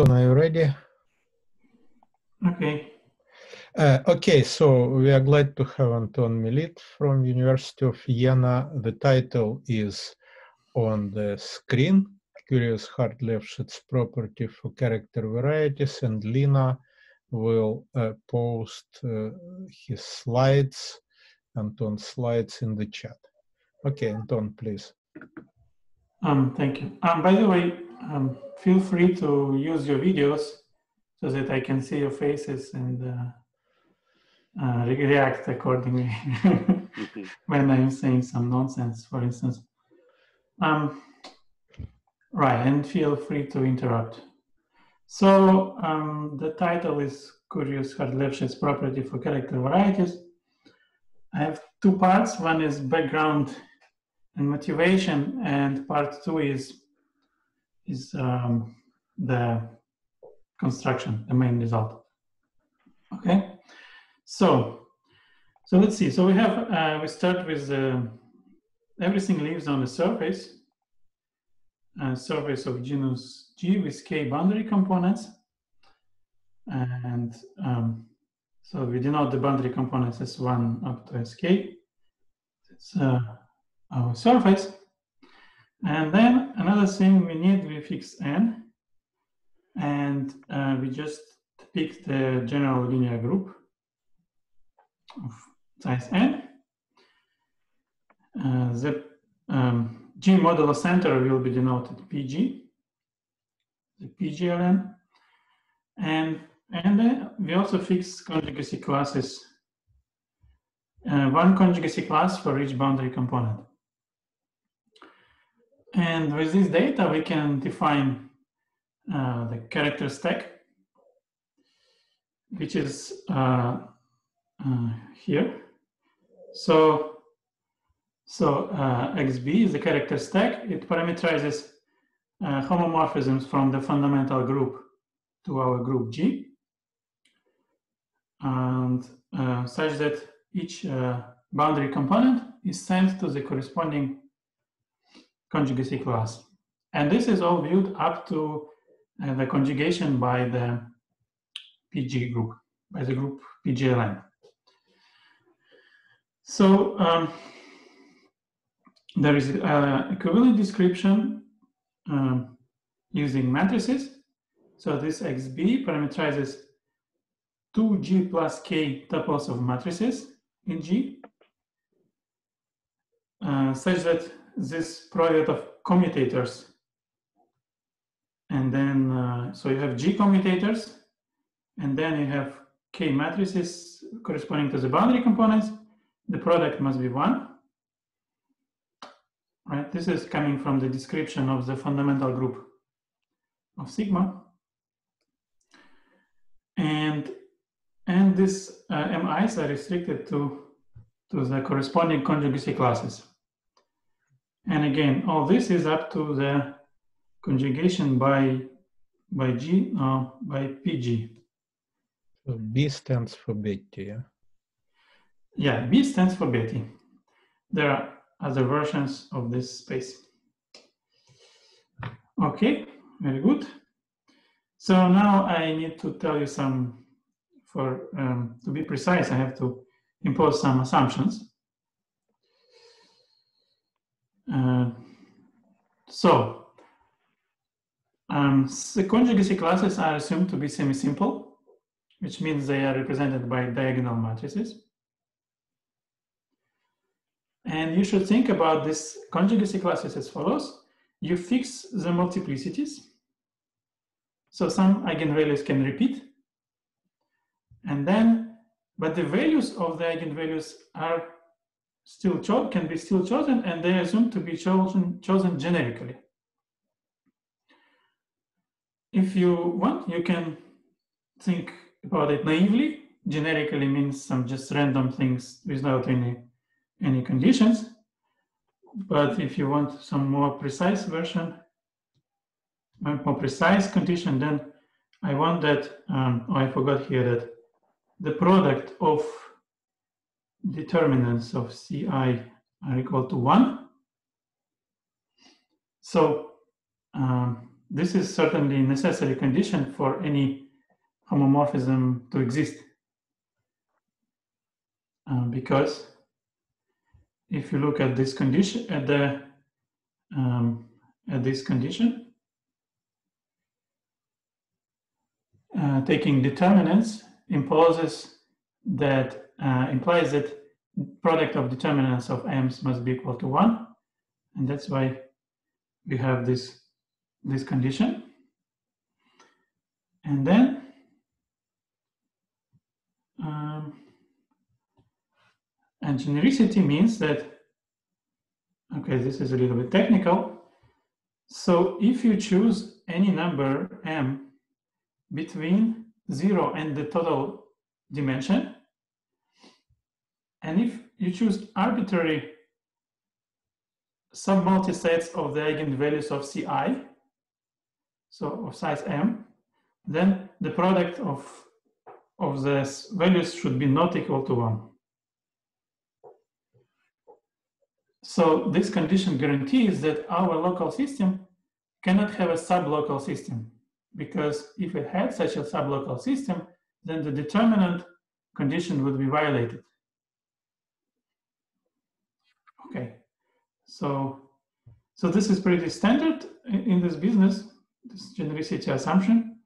are you ready? Okay. Uh, okay, so we are glad to have Anton Mellit from University of Vienna. The title is on the screen, Curious Hard-Lefschetz property for character varieties, and Lina will uh, post uh, his slides, Anton's slides in the chat. Okay, Anton, please. Um, thank you. Um, by the way, um, feel free to use your videos so that I can see your faces and uh, uh, react accordingly when I'm saying some nonsense, for instance. Um, right, and feel free to interrupt. So um, the title is Curious Hard-Lefschetz property for character varieties. I have two parts. One is background and motivation, and part two is is um, the construction, the main result. Okay, so so let's see. So we have uh, we start with uh, everything lives on the surface, uh, surface of genus G with k boundary components, and um, so we denote the boundary components as one up to sk. It's uh, our surface. And then another thing we need, we fix n, and uh, we just pick the general linear group of size n. Uh, the um, G modulo center will be denoted PG, the PGLN, and and then we also fix conjugacy classes, uh, one conjugacy class for each boundary component. And with this data, we can define uh, the character stack, which is uh, uh, here. So, so uh, XB is the character stack. It parameterizes uh, homomorphisms from the fundamental group to our group G, and uh, such that each boundary component is sent to the corresponding conjugacy class. And this is all viewed up to uh, the conjugation by the PG group, by the group PGLN. So um, there is a equivalent description um, using matrices. So this XB parameterizes 2G plus K tuples of matrices in G, uh, such that this product of commutators. And then, uh, so you have G commutators, and then you have K matrices corresponding to the boundary components. The product must be one. Right, this is coming from the description of the fundamental group of sigma. And, and these uh, MIs are restricted to, to the corresponding conjugacy classes. And again, all this is up to the conjugation by by G, uh, by PG. So B stands for Betti, yeah? Yeah, B stands for Betti. There are other versions of this space. Okay, very good. So now I need to tell you some, for um, to be precise, I have to impose some assumptions. Uh, so, um, the conjugacy classes are assumed to be semi-simple, which means they are represented by diagonal matrices. And you should think about this conjugacy classes as follows. You fix the multiplicities. So some eigenvalues can repeat. And then, but the values of the eigenvalues are still can be still chosen and they are assumed to be chosen chosen generically. If you want, you can think about it naively. Generically means some just random things without any any conditions. But if you want some more precise version, more precise condition, then I want that, um, oh, I forgot here that the product of determinants of Ci are equal to one. So um, this is certainly a necessary condition for any homomorphism to exist. Uh, because if you look at this condition, at the um, at this condition, uh, taking determinants imposes that uh, implies that product of determinants of m's must be equal to one, and that's why we have this this condition. And then um, and genericity means that, okay, this is a little bit technical. So if you choose any number m between zero and the total dimension, and if you choose arbitrary sub-multisets of the eigenvalues of Ci, so of size m, then the product of, of the values should be not equal to one. So this condition guarantees that our local system cannot have a sublocal system because if it had such a sublocal system, then the determinant condition would be violated. Okay, so so this is pretty standard in this business this genericity assumption.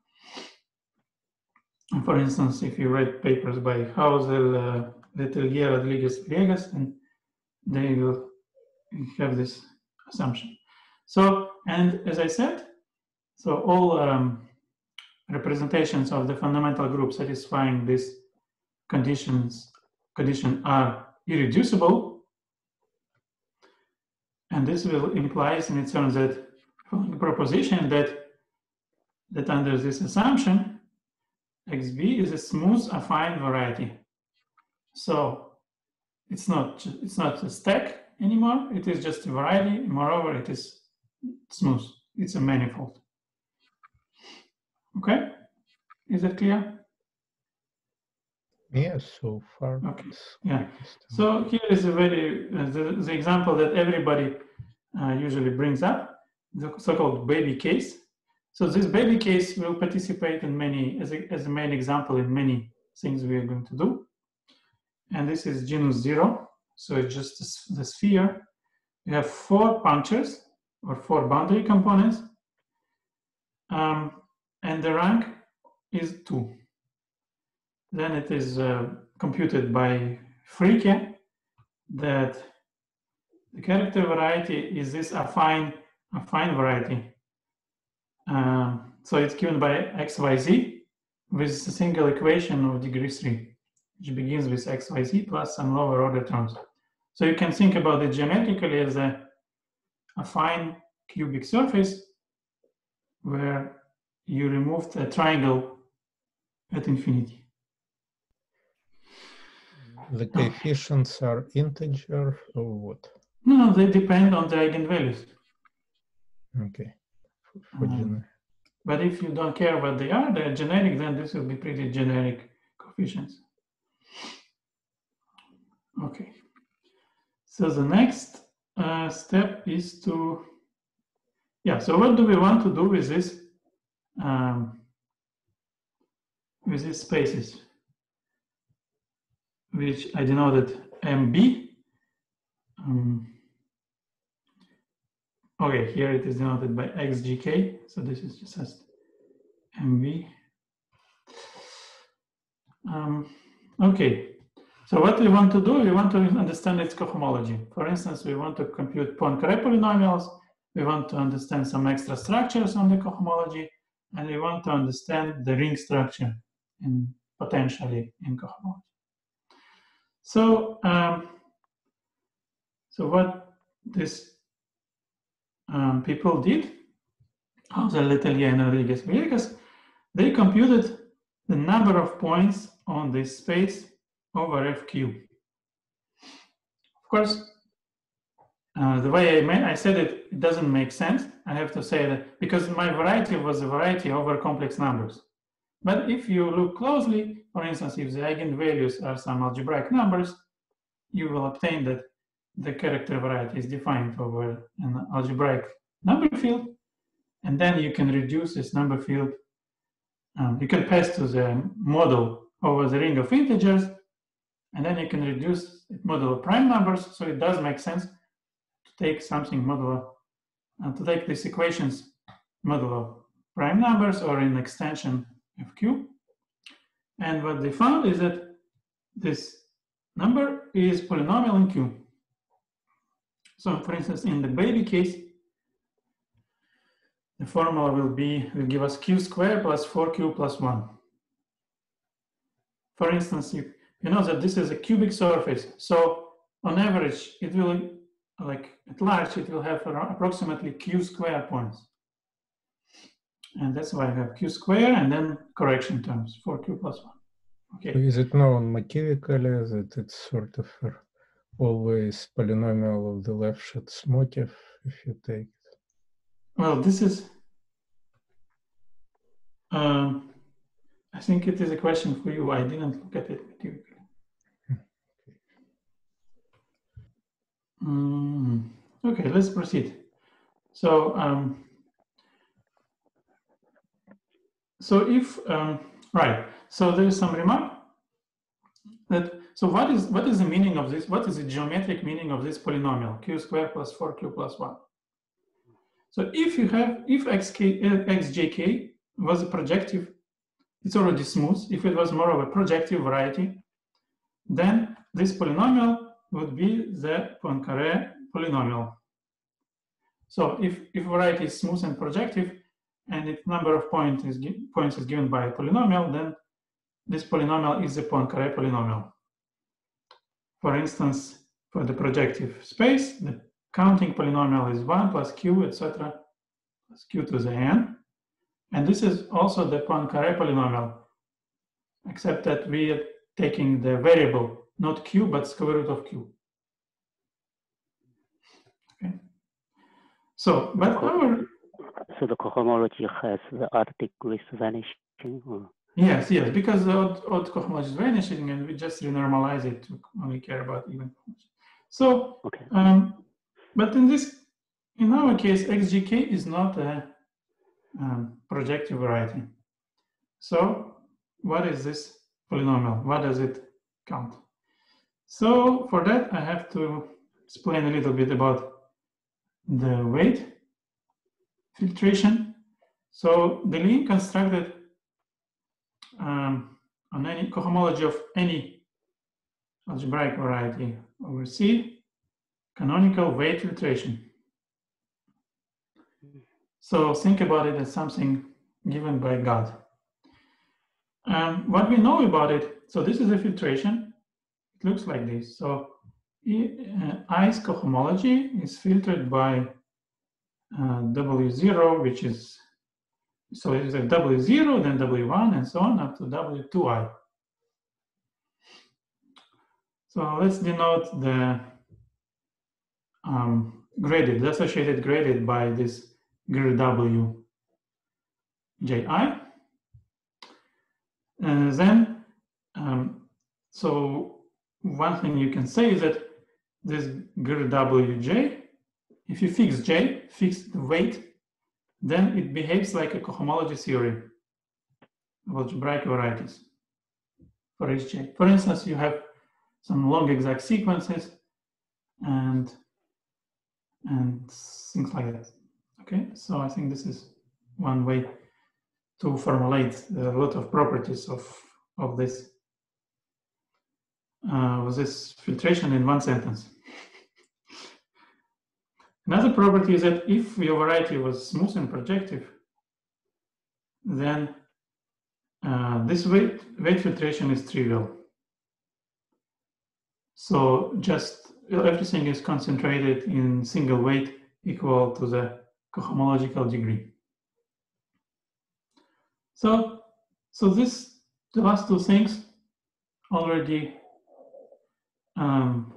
For instance, if you read papers by Hausel, uh, Letellier, Rodriguez, Villegas, and they will have this assumption. So, and as I said, so all um, representations of the fundamental group satisfying these conditions condition are irreducible. And this will implies in its terms that proposition that that under this assumption, XB is a smooth affine variety. So it's not, it's not a stack anymore, it is just a variety. Moreover, it is smooth, it's a manifold. Okay, is that clear? Yes, so far. Okay. Yeah. So here is a very uh, the, the example that everybody uh, usually brings up, the so-called baby case. So this baby case will participate in many, as a, as a main example in many things we are going to do. And this is genus zero. So it's just the sphere. We have four punctures or four boundary components. Um, and the rank is two. Then it is uh, computed by Fricke that the character variety is this affine, affine variety um, so it's given by xyz with a single equation of degree 3, which begins with xyz plus some lower order terms. So you can think about it geometrically as a, affine cubic surface where you removed a triangle at infinity. The coefficients are integer or what? No, they depend on the eigenvalues. Okay. Um, but if you don't care what they are, they're generic, then this will be pretty generic coefficients. Okay. So the next uh, step is to, yeah, so what do we want to do with this, um, with these spaces, which I denoted MB. Um, Okay, here it is denoted by xgk. So this is just mv. Um, okay, so what we want to do, we want to understand its cohomology. For instance, we want to compute Poincare polynomials. We want to understand some extra structures on the cohomology, and we want to understand the ring structure in potentially in cohomology. So, um, so what this um, people did, Hausel, Letellier, and Rodriguez Villegas, they computed the number of points on this space over f cube. Of course, uh, the way I, made, I said it, it doesn't make sense. I have to say that because my variety was a variety over complex numbers. But if you look closely, for instance, if the eigenvalues are some algebraic numbers, you will obtain that the character variety is defined over an algebraic number field. and then you can reduce this number field. Um, you can pass to the model over the ring of integers, and then you can reduce model of prime numbers. So it does make sense take something modulo, uh, to take these equations modulo prime numbers or in extension of Q. And what they found is that this number is polynomial in Q. So for instance, in the baby case, the formula will be, will give us q squared plus 4q plus 1. For instance, you, you know that this is a cubic surface. So on average, it will, like at large, it will have approximately q square points. And that's why I have q square and then correction terms, for q plus 1. Okay. Is it known mechanically that it's sort of always polynomial of the left Lefschetz motif if you take it? well, this is, um, I think it is a question for you. I didn't look at it Mm, okay, let's proceed. So, um, so if, um, right, so there is some remark that, so what is, what is the meaning of this? What is the geometric meaning of this polynomial, q squared plus 4q plus 1? So if you have, if xk, xjk was a projective, it's already smooth. If it was more of a projective variety, then this polynomial would be the Poincare polynomial. So if, if variety is smooth and projective, and its number of point is, points is given by a polynomial, then this polynomial is a Poincare polynomial. For instance, for the projective space, the counting polynomial is 1 plus q, etc., plus q to the n. And this is also the Poincare polynomial, except that we are taking the variable, not q, but square root of q. Okay. So, but our... So the cohomology has the odd degrees vanishing? Or? Yes, yes, because the odd, odd cohomology is vanishing and we just renormalize it to only care about even. cohomology. So, okay. um, but in this, in our case, xgk is not a um, projective variety. So what is this polynomial? What does it count? So for that, I have to explain a little bit about the weight filtration. So Deligne constructed um, on any cohomology of any algebraic variety over C canonical weight filtration. So think about it as something given by God. Um, what we know about it, so this is a filtration. It looks like this. So uh, I's cohomology is filtered by uh, W0, which is, so it's a W0, then W1, and so on up to W2i. So let's denote the um, graded, associated graded by this gr w ji. And then, um, so one thing you can say is that this gr wj, if you fix j, fix the weight, then it behaves like a cohomology theory of algebraic varieties for each j. For instance, you have some long exact sequences and and things like that. Okay, so I think this is one way to formulate a lot of properties of, of this, uh, this filtration in one sentence. Another property is that if your variety was smooth and projective, then uh, this weight, weight filtration is trivial. So just everything is concentrated in single weight equal to the cohomological degree. So, so this, the last two things already, um,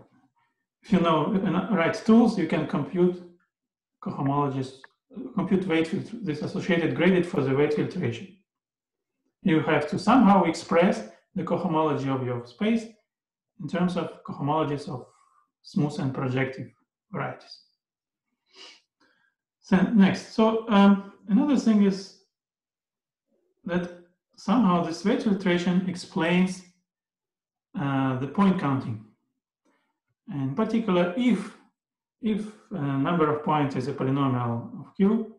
if you know right tools, you can compute cohomologies, compute weight, this associated gradient for the weight filtration. You have to somehow express the cohomology of your space in terms of cohomologies of smooth and projective varieties. So next, so um, another thing is that somehow this weight filtration explains uh, the point counting. In particular, if if a number of points is a polynomial of Q,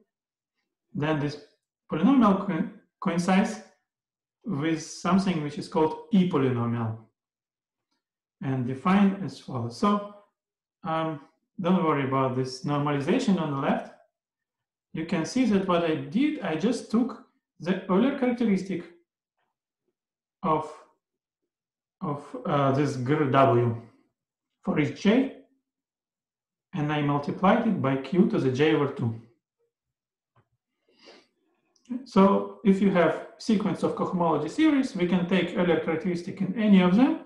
then this polynomial co coincides with something which is called E polynomial and defined as follows. So um, don't worry about this normalization on the left. You can see that what I did, I just took the Euler characteristic of, of uh, this W for each j, and I multiplied it by q to the j over 2. So if you have sequence of cohomology series, we can take Euler characteristic in any of them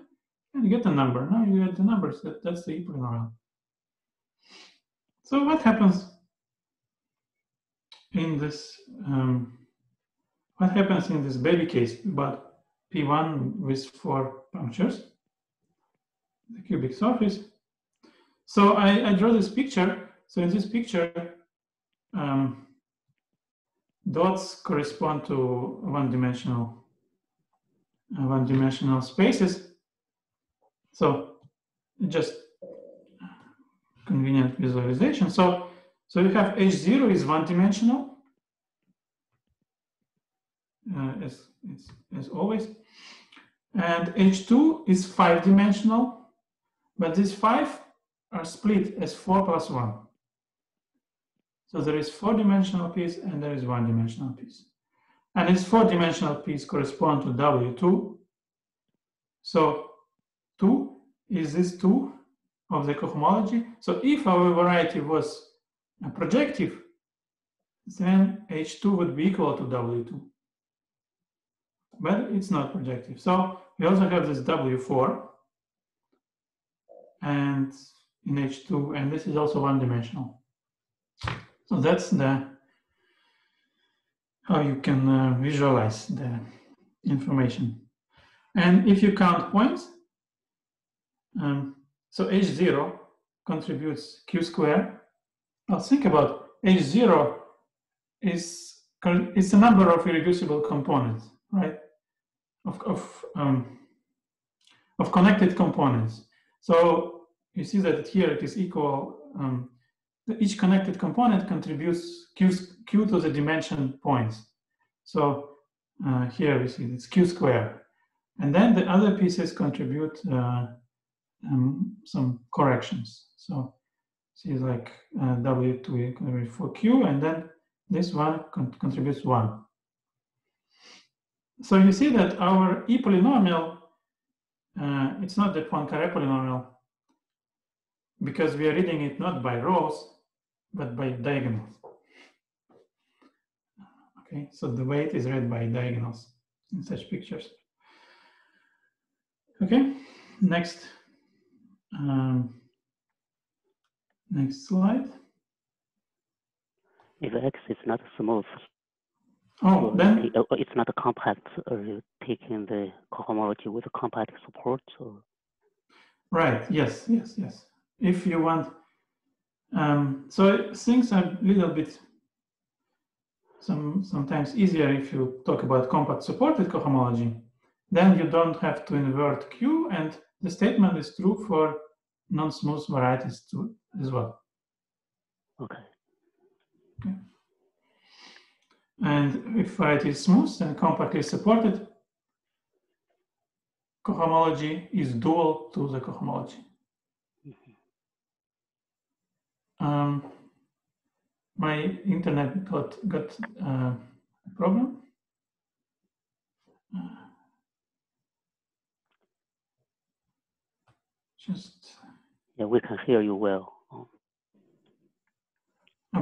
and get a number. Now you get the numbers, that, that's the epolynomial. So what happens in this, um, what happens in this baby case about P1 with four punctures, the cubic surface. So I, I draw this picture. So in this picture, um, dots correspond to one-dimensional uh, one-dimensional spaces. So just convenient visualization. So so you have H0 is one-dimensional, uh, as, as, as always. And H2 is five-dimensional, but these five are split as four plus one. So there is four-dimensional piece and there is one-dimensional piece. And this four-dimensional piece correspond to W2. So 2 is this 2 of the cohomology. So if our variety was projective, then H2 would be equal to W2. But it's not projective. So we also have this W4 and in H2, and this is also one dimensional. So that's the how you can uh, visualize the information. And if you count points, um, so H0 contributes Q square. Now think about H0 is it's a number of irreducible components, right? Of, of, um, of connected components. So you see that here it is equal um, each connected component contributes q, q to the dimension points. So uh, here we see it's q squared. And then the other pieces contribute uh, um, some corrections. So see like uh, W2 for Q, and then this one con contributes one. So you see that our E polynomial, uh, it's not the Poincare polynomial, because we are reading it not by rows, but by diagonals. Okay, so the weight is read by diagonals in such pictures. Okay, next. Um, next slide. If X is not smooth, oh, then it's not a compact. Are you taking the cohomology with a compact support? Or? Right. Yes. Yes. Yes. If you want um, so things are a little bit some sometimes easier if you talk about compact supported cohomology. Then you don't have to invert Q, and the statement is true for non-smooth varieties too as well. Okay. okay. And if it is smooth and compactly supported, cohomology is dual to the cohomology. um, my internet got got uh, a problem. Uh, just yeah, we can hear you well.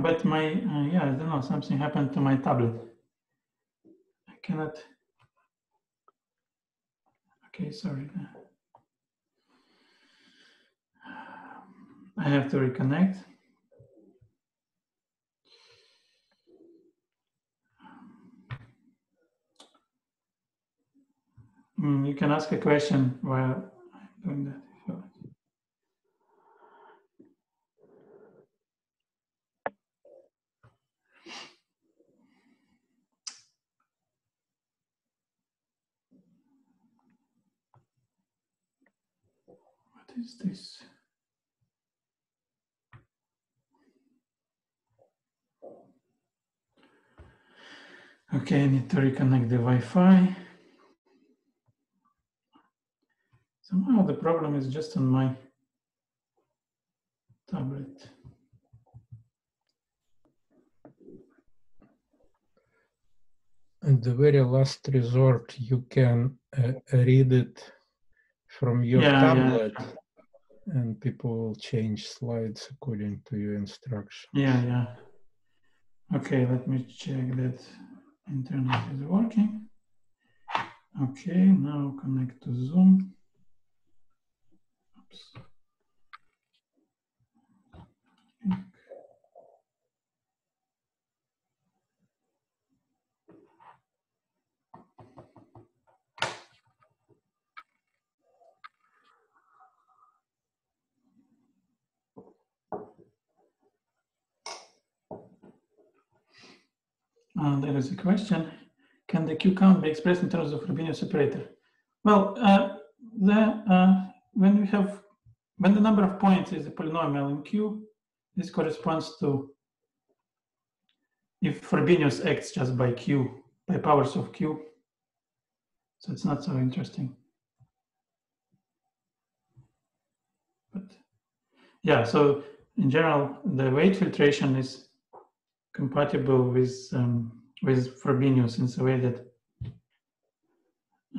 But my uh, yeah, I don't know. Something happened to my tablet. I cannot. Okay, sorry. I have to reconnect. Mm, you can ask a question while I'm doing that. Is this? Okay, I need to reconnect the Wi-Fi. Somehow the problem is just on my tablet. In the very last resort, you can uh, read it from your Yeah, yeah, tablet, sure. And people change slides according to your instruction. Yeah, yeah. Okay, let me check that internet is working. Okay, now connect to Zoom. Oops. Uh, there is a question. Can the Q count be expressed in terms of Frobenius operator? Well, uh, the, uh, when we have, when the number of points is a polynomial in Q, this corresponds to if Frobenius acts just by Q, by powers of Q. So it's not so interesting. But yeah, so in general, the weight filtration is compatible with um, with Frobenius in the way that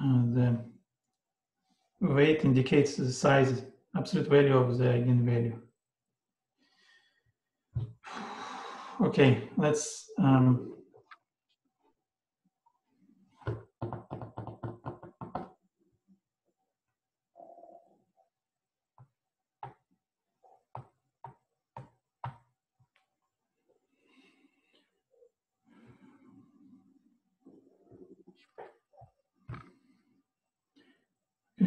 uh, the weight indicates the size, absolute value of the eigenvalue. Okay, let's. Um,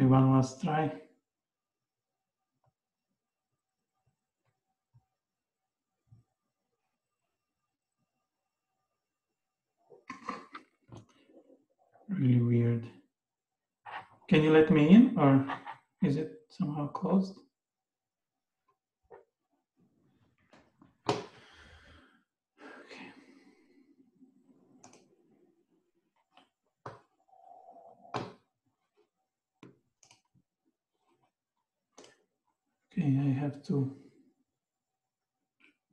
One last try. Really weird. Can you let me in or is it somehow closed? Okay. Okay, I have to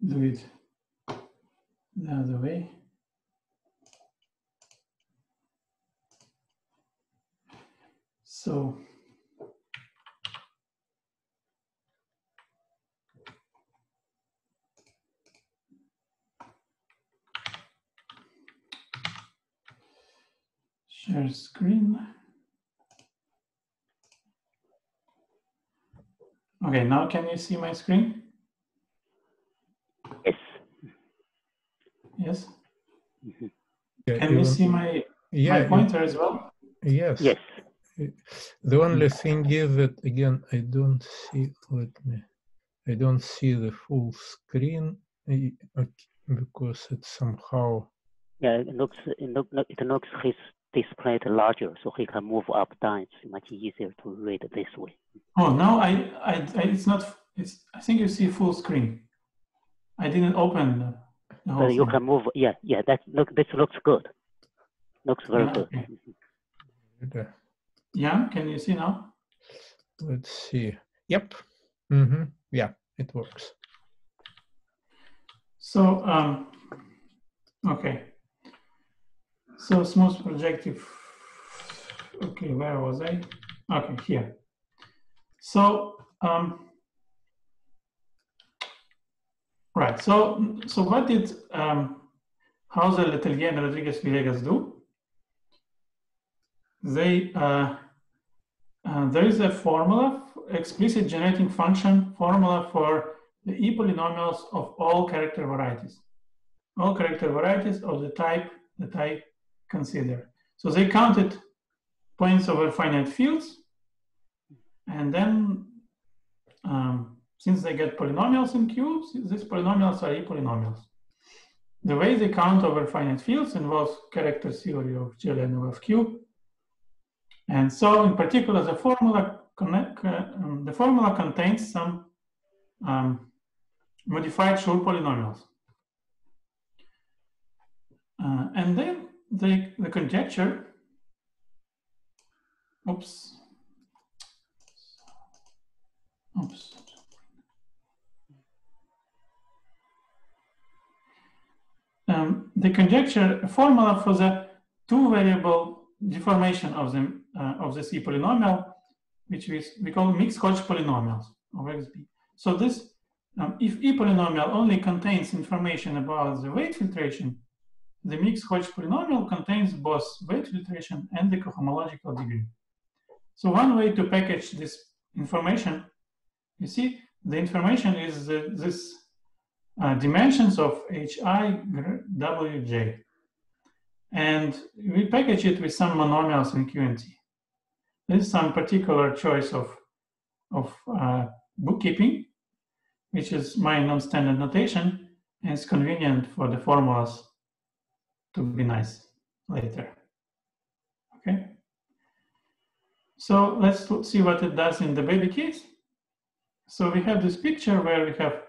do it the other way. So share screen. Okay, now can you see my screen? Yes. Yes. Yeah, Can you even- see my, yeah, my you- pointer as well? yes. Yes. The only thing is that again, I don't see. Let me. I don't see the full screen eh, because it's somehow. Yeah, it looks it look it looks his display larger, so he can move up down. It's much easier to read this way. Oh, no, I, I, I, it's not, it's, I think you see full screen. I didn't open the- the whole But you thing. can move. Yeah, yeah. That look. This looks good. Looks very Yeah, good. okay. uh, Yeah, can you see now? Let's see. Yep. Mm -hmm. Yeah, it works. So, um, okay. So smooth projective. Okay, where was I? Okay, here. So, um, right. So, so what did um, Hausel, Letellier, and Rodriguez Villegas do? They uh, uh, there is a formula, explicit generating function formula for the e polynomials of all character varieties. All character varieties of the type that I consider. So they counted points over finite fields. And then, um, since they get polynomials in Q, these polynomials are e polynomials. The way they count over finite fields involves character theory of GLN of Q. And so in particular, the formula, connect, um, the formula contains some um, modified Schur polynomials. Uh, and then the, the conjecture, oops, Um, the conjecture formula for the two variable deformation of the uh, of the C polynomial, which we, we call mixed Hodge polynomials of XB. So this, um, if E polynomial only contains information about the weight filtration, the mixed Hodge polynomial contains both weight filtration and the cohomological degree. So one way to package this information, you see, the information is uh, this uh, dimensions of hi wj. And we package it with some monomials in QNT. There's some particular choice of, of uh, bookkeeping, which is my non-standard notation, and it's convenient for the formulas to be nice later. Okay. So let's see what it does in the baby case. So we have this picture where we have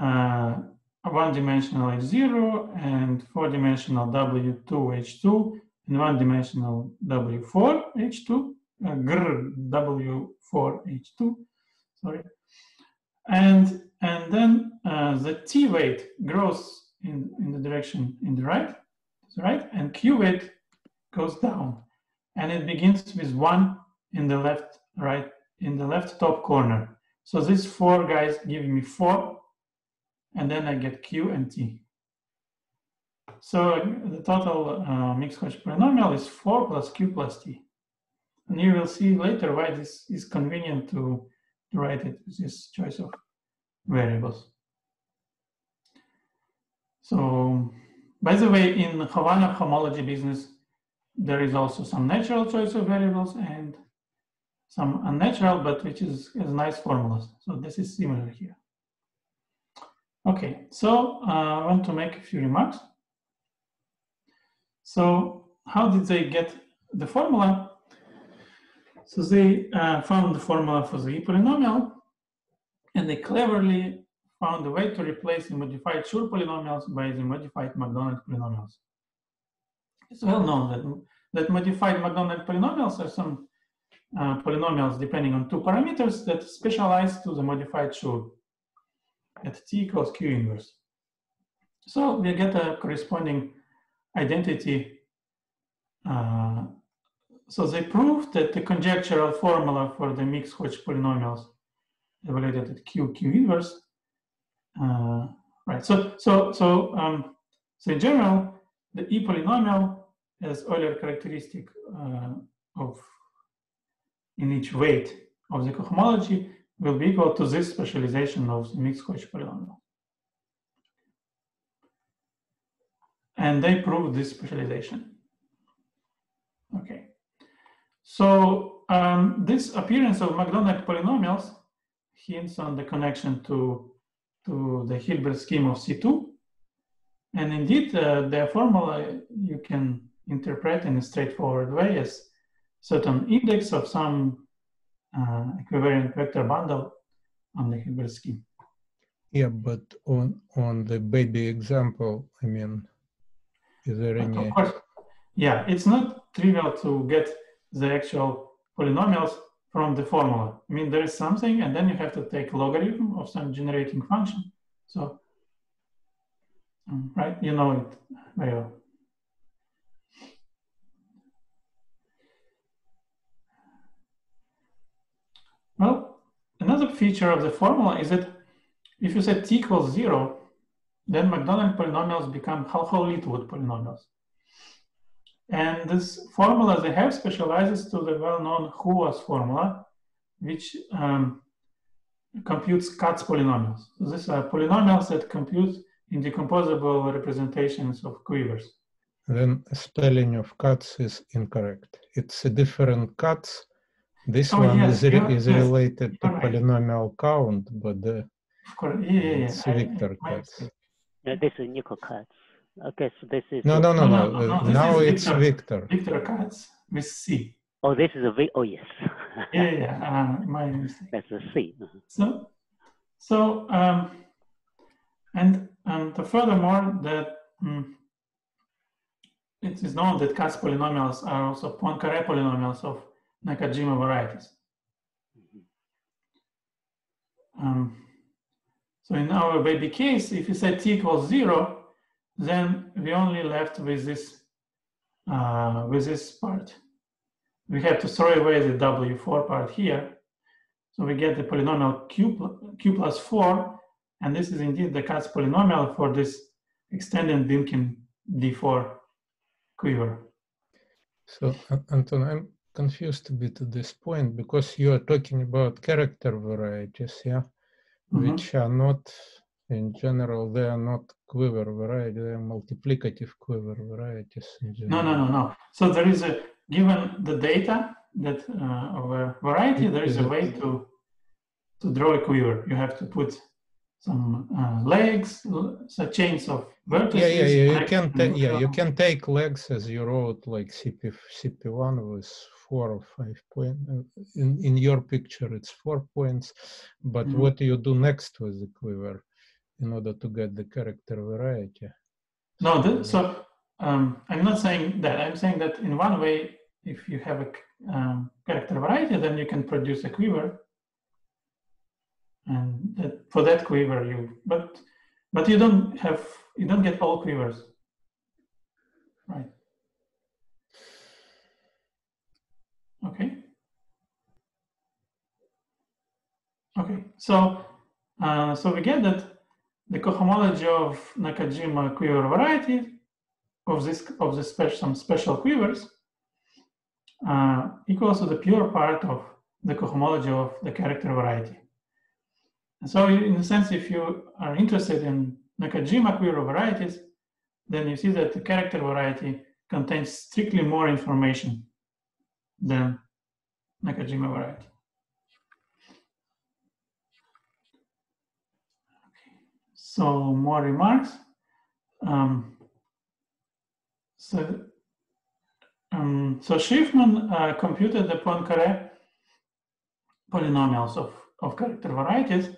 uh, one-dimensional H0 and four-dimensional W2 H2 and one-dimensional W4 H2, uh, GR W4 H2, sorry. And, and then uh, the T weight grows in, in the direction in the right, right, and Q weight goes down. And it begins with one in the left, right, in the left top corner. So these four guys give me four and then I get Q and T. So the total uh, mixed Hodge polynomial is 4 plus Q plus T. And you will see later why this is convenient to, to write it with this choice of variables. So, by the way, in Khovanov homology business, there is also some natural choice of variables and some unnatural, but which is has nice formulas. So this is similar here. Okay, so uh, I want to make a few remarks. So how did they get the formula? So they uh, found the formula for the E polynomial, and they cleverly found a way to replace the modified Schur polynomials by the modified Macdonald polynomials. It's well known that, that modified Macdonald polynomials are some uh, polynomials depending on two parameters that specialize to the modified Schur at t equals q inverse. So we get a corresponding identity. Uh, so they proved that the conjectural formula for the mixed Hodge polynomials evaluated at q q inverse. Uh, right. So so so um, so in general, the e polynomial has Euler characteristic uh, of in each weight of the cohomology will be equal to this specialization of the mixed Hodge polynomial. And they prove this specialization. Okay. So um, this appearance of Macdonald polynomials hints on the connection to, to the Hilbert scheme of C2. And indeed, uh, the formula you can interpret in a straightforward way as certain index of some uh, equivariant vector bundle on the Hilbert scheme. Yeah, but on on the baby example, I mean, is there any? Of course, yeah, it's not trivial to get the actual polynomials from the formula. I mean, there is something, and then you have to take logarithm of some generating function. So, um, right, you know it very. Well, another feature of the formula is that if you set t equals zero, then Macdonald polynomials become Hall-Littlewood polynomials. And this formula they have specializes to the well-known Hua's formula, which um, computes Kac polynomials. So these are polynomials that compute indecomposable representations of quivers. Then spelling of Katz is incorrect. It's a different Katz this Oh, one yes, is, re- is yes, related to right. polynomial count, but the, Of course, yeah, yeah, yeah. It's I- I- Victor my Katz. No, this is Nico Katz. Okay, so this is no, no, no, No, no. no, no, uh, now it's Victor. Victor. Victor Katz with C. Oh, this is a V. Oh, yes. Yeah, yeah, uh, my mistake. That's a C. Uh-huh. So, so um, and and furthermore, that um, it is known that Kac polynomials are also Poincare polynomials of Nakajima varieties. Um, so in our baby case, if you say t equals zero, then we only left with this uh, with this part. We have to throw away the W4 part here. So we get the polynomial q, pl q plus 4, and this is indeed the Kac polynomial for this extended Dynkin D4 quiver. So, Anton, I'm confused a bit at this point because you are talking about character varieties, yeah, mm -hmm. which are not, in general, they are not quiver varieties; they are multiplicative quiver varieties. No, no, no, no. So there is a, given the data that uh, of a variety, there is a way to to draw a quiver. You have to put some uh, legs, so chains of vertices. Yeah, yeah, yeah. You can take yeah, you can take legs as you wrote like CP CP1 with four or five points. Uh, in in your picture, it's four points. But mm -hmm. what do you do next with the quiver? in order to get the character variety. No, the, so um, I'm not saying that. I'm saying that in one way, if you have a um, character variety, then you can produce a quiver. And that, for that quiver, you but but you don't have you don't get all quivers, right? Okay. Okay, so uh, so we get that the cohomology of Nakajima quiver variety of this of this special some special quivers uh, equals to the pure part of the cohomology of the character variety. And so in a sense, if you are interested in Nakajima quiver varieties, then you see that the character variety contains strictly more information than Nakajima variety. So more remarks. Um, so, um, so Schiffmann uh, computed the Poincare polynomials of, of character varieties.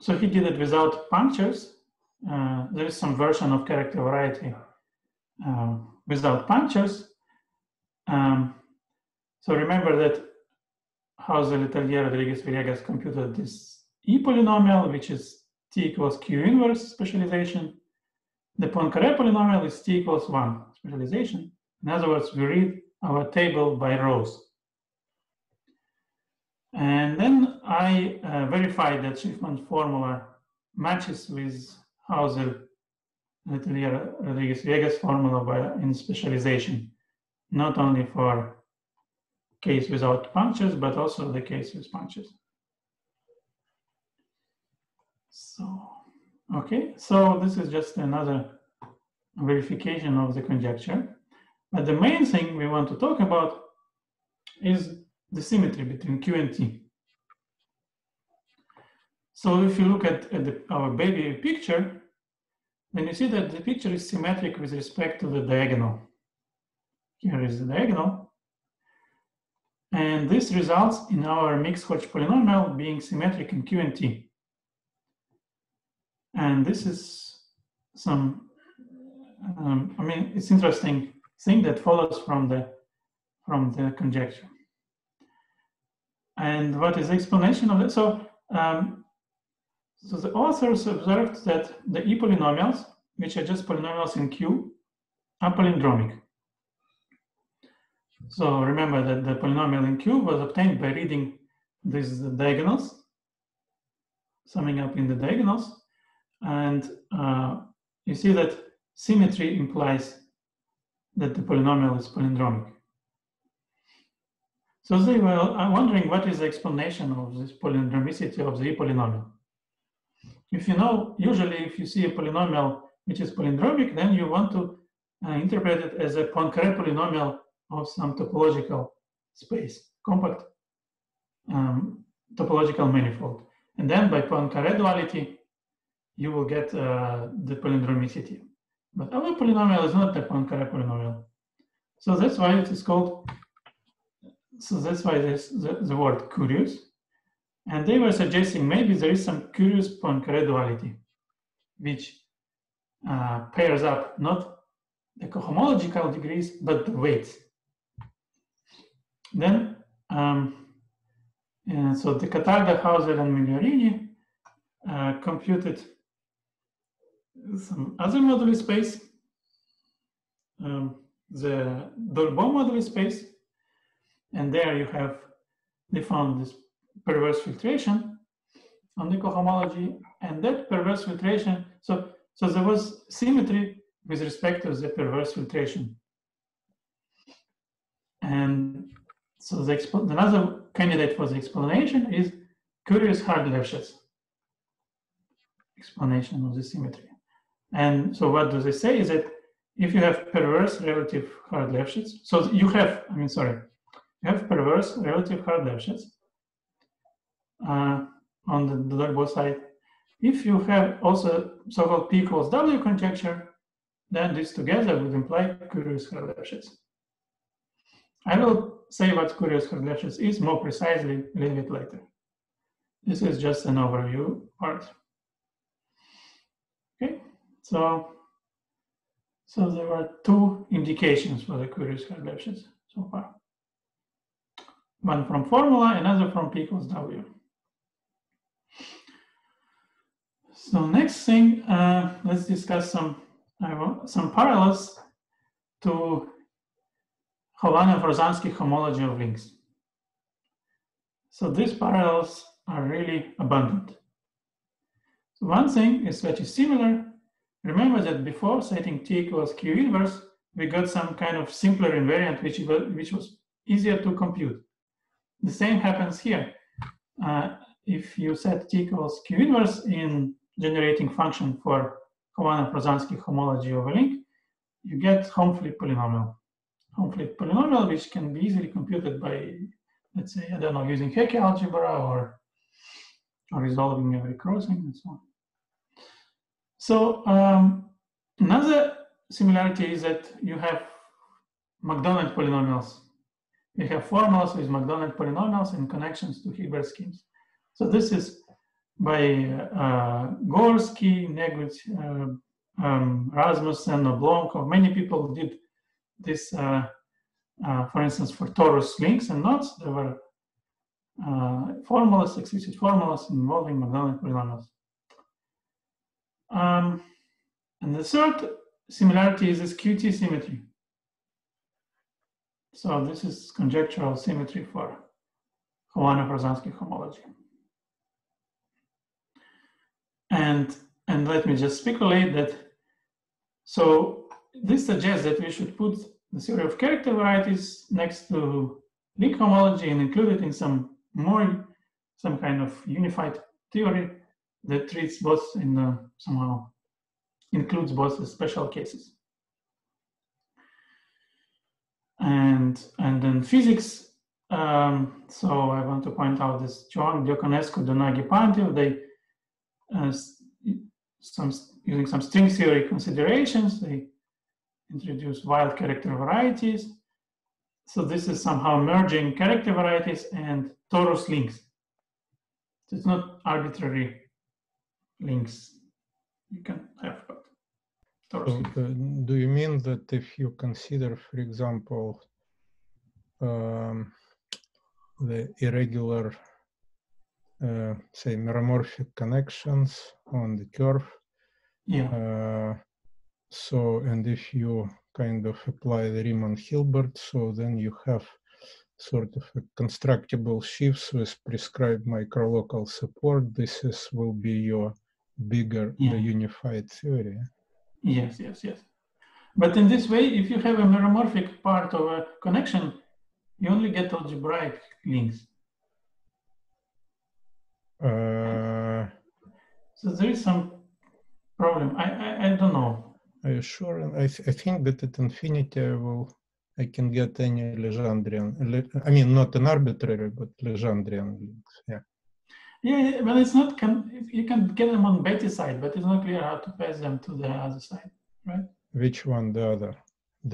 So he did it without punctures. Uh, there is some version of character variety uh, without punctures. Um, so remember that Hausel, Letellier, Rodriguez, Villegas computed this E polynomial, which is t equals q inverse specialization. The Poincare polynomial is t equals one specialization. In other words, we read our table by rows. And then I uh, verified that Schiffmann formula matches with Hausel Letellier Rodriguez Villegas formula in specialization, not only for case without punctures, but also the case with punctures. So, okay, so this is just another verification of the conjecture. But the main thing we want to talk about is the symmetry between Q and T. So if you look at, at the, our baby picture, then you see that the picture is symmetric with respect to the diagonal. Here is the diagonal. And this results in our mixed Hodge polynomial being symmetric in Q and T. And this is some, um, I mean, it's interesting thing that follows from the, from the conjecture. And what is the explanation of it? So, um, so the authors observed that the E polynomials, which are just polynomials in Q, are palindromic. So remember that the polynomial in Q was obtained by reading these diagonals, summing up in the diagonals, and uh, you see that symmetry implies that the polynomial is palindromic. So they were I'm wondering what is the explanation of this palindromicity of the polynomial. If you know, usually if you see a polynomial which is palindromic, then you want to uh, interpret it as a Poincare polynomial of some topological space, compact um, topological manifold. And then by Poincare duality, you will get uh, the palindromicity. But our polynomial is not the Poincare polynomial. so that's why it is called, so that's why the, the word curious. And they were suggesting maybe there is some curious Poincare duality, which uh, pairs up not the cohomological degrees, but the weights. Then, um, so de Cataldo, Hausel, and Migliorini uh, computed some other moduli space, um, the Dolbeault moduli space, and there you have, they found this perverse filtration on the cohomology, and that perverse filtration, so, so there was symmetry with respect to the perverse filtration. And so the another candidate for the explanation is curious Hard-Lefschetz explanation of the symmetry. And so what do they say is that if you have perverse relative Hard-Lefschetz, so you have, I mean, sorry, have perverse relative Hard-Lefschetz uh, on the, the Dolbeault side. If you have also so-called P equals W conjecture, then this together would imply curious Hard-Lefschetz. I will say what curious Hard-Lefschetz is more precisely a little bit later. This is just an overview part. Okay, so so there were two indications for the curious Hard-Lefschetz so far. One from formula, another from P equals W. So next thing, uh, let's discuss some some parallels to Khovanov-Rozansky homology of links. So these parallels are really abundant. So one thing is that is similar. Remember that before setting T equals Q inverse, we got some kind of simpler invariant which, which was easier to compute. The same happens here. Uh, if you set T equals Q inverse in generating function for Khovanov-Rozansky homology of a link, you get Hom-Flip polynomial. Hom-Flip polynomial, which can be easily computed by, let's say, I don't know, using Hecke algebra or, or resolving every crossing and so on. So um, another similarity is that you have Macdonald polynomials. You have formulas with Macdonald polynomials and connections to Hilbert schemes. So this is by uh, Gorsky, Negut, uh, um, Rasmussen, Oblomkov. Many people did this, uh, uh, for instance, for torus links and knots. There were uh, formulas, explicit formulas involving Macdonald polynomials. Um, and the third similarity is this QT symmetry. So this is conjectural symmetry for Khovanov-Rozansky homology. And, and let me just speculate that, so this suggests that we should put the theory of character varieties next to link homology and include it in some more, some kind of unified theory that treats both in uh, somehow includes both the special cases. And, and then physics, um, so I want to point out this Joan Diaconescu, Donagi Pantev, they uh, some, using some string theory considerations, they introduce wild character varieties. So this is somehow merging character varieties and torus links. So it's not arbitrary links you can have, so, uh, do you mean that if you consider, for example, um, the irregular uh, say meromorphic connections on the curve. Yeah. Uh, so, and if you kind of apply the Riemann-Hilbert, so then you have sort of a constructible sheaves with prescribed microlocal support. This is will be your bigger yeah. unified theory. Yes, yes, yes. But in this way, if you have a meromorphic part of a connection, you only get algebraic links. Uh, so there is some problem. I, I, I don't know. Are you sure? I, th I think that at infinity I will I can get any Legendrian. I mean, not an arbitrary, but Legendrian links. Yeah. Yeah, but it's not. Can you can get them on Betti side, but it's not clear how to pass them to the other side, right? Which one? The other. On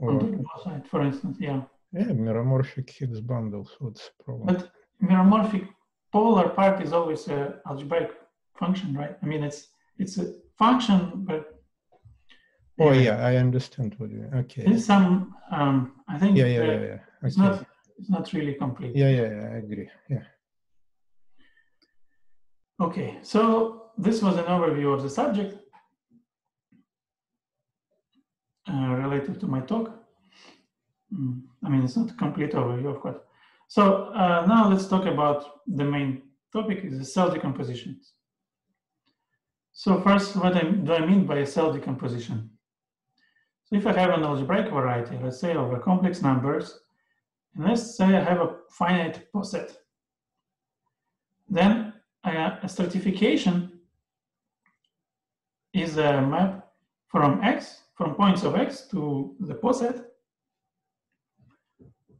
or the Dolbeault side, for instance. Yeah, yeah, meromorphic Higgs bundles. What's the problem? but meromorphic polar part is always a algebraic function, right? I mean, it's it's a function, but oh yeah, I understand what you. Okay. there's some. Um, I think Yeah, yeah, yeah, yeah. it's not it's not really complete. Yeah, yeah, yeah. I agree. Yeah. Okay, so this was an overview of the subject uh, related to my talk. Mm, I mean, it's not a complete overview, of course. So uh, now let's talk about the main topic is the cell decompositions. So first, what I, do I mean by a cell decomposition? So if I have an algebraic variety, let's say over complex numbers, and let's say I have a finite poset, then uh, a stratification is a map from x, from points of x to the poset,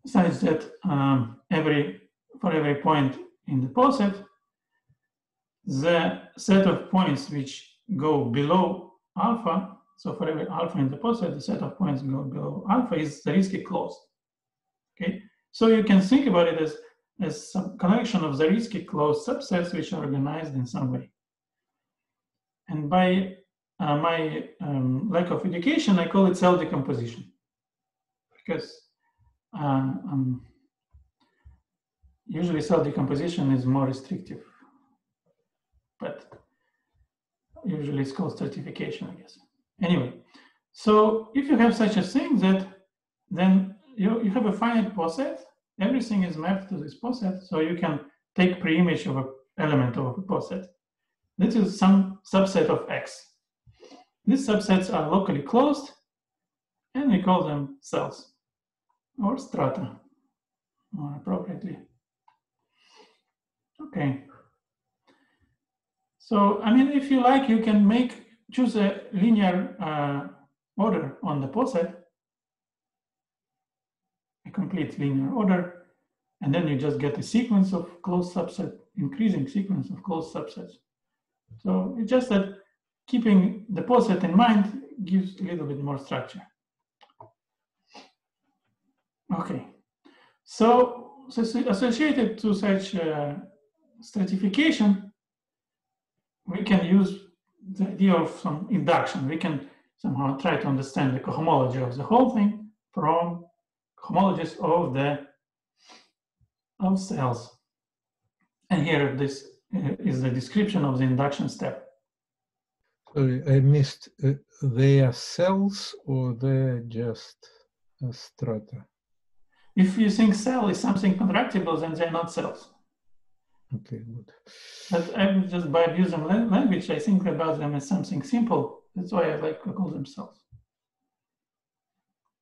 such that um, every for every point in the poset, the set of points which go below alpha, so for every alpha in the poset, the set of points go below alpha is Zariski closed. Okay, so you can think about it as as some collection of Zariski closed subsets which are organized in some way. And by uh, my um, lack of education, I call it cell decomposition because uh, um, usually cell decomposition is more restrictive, but usually it's called stratification, I guess. Anyway, so if you have such a thing that then you, you have a finite poset everything is mapped to this poset, so you can take pre-image of an element of a poset. This is some subset of X. These subsets are locally closed, and we call them cells, or strata, more appropriately. Okay. So, I mean, if you like, you can make, choose a linear uh, order on the poset, complete linear order, and then you just get a sequence of closed subset, increasing sequence of closed subsets. So it's just that keeping the poset in mind gives a little bit more structure. Okay, so, so associated to such uh, stratification, we can use the idea of some induction. We can somehow try to understand the cohomology of the whole thing from homologies of the of cells. And here this uh, is the description of the induction step. Sorry, I missed. Uh, they are cells or they're just a strata? If you think cell is something contractible, then they're not cells. Okay, good. But I just by abusing language, I think about them as something simple. That's why I like to call them cells.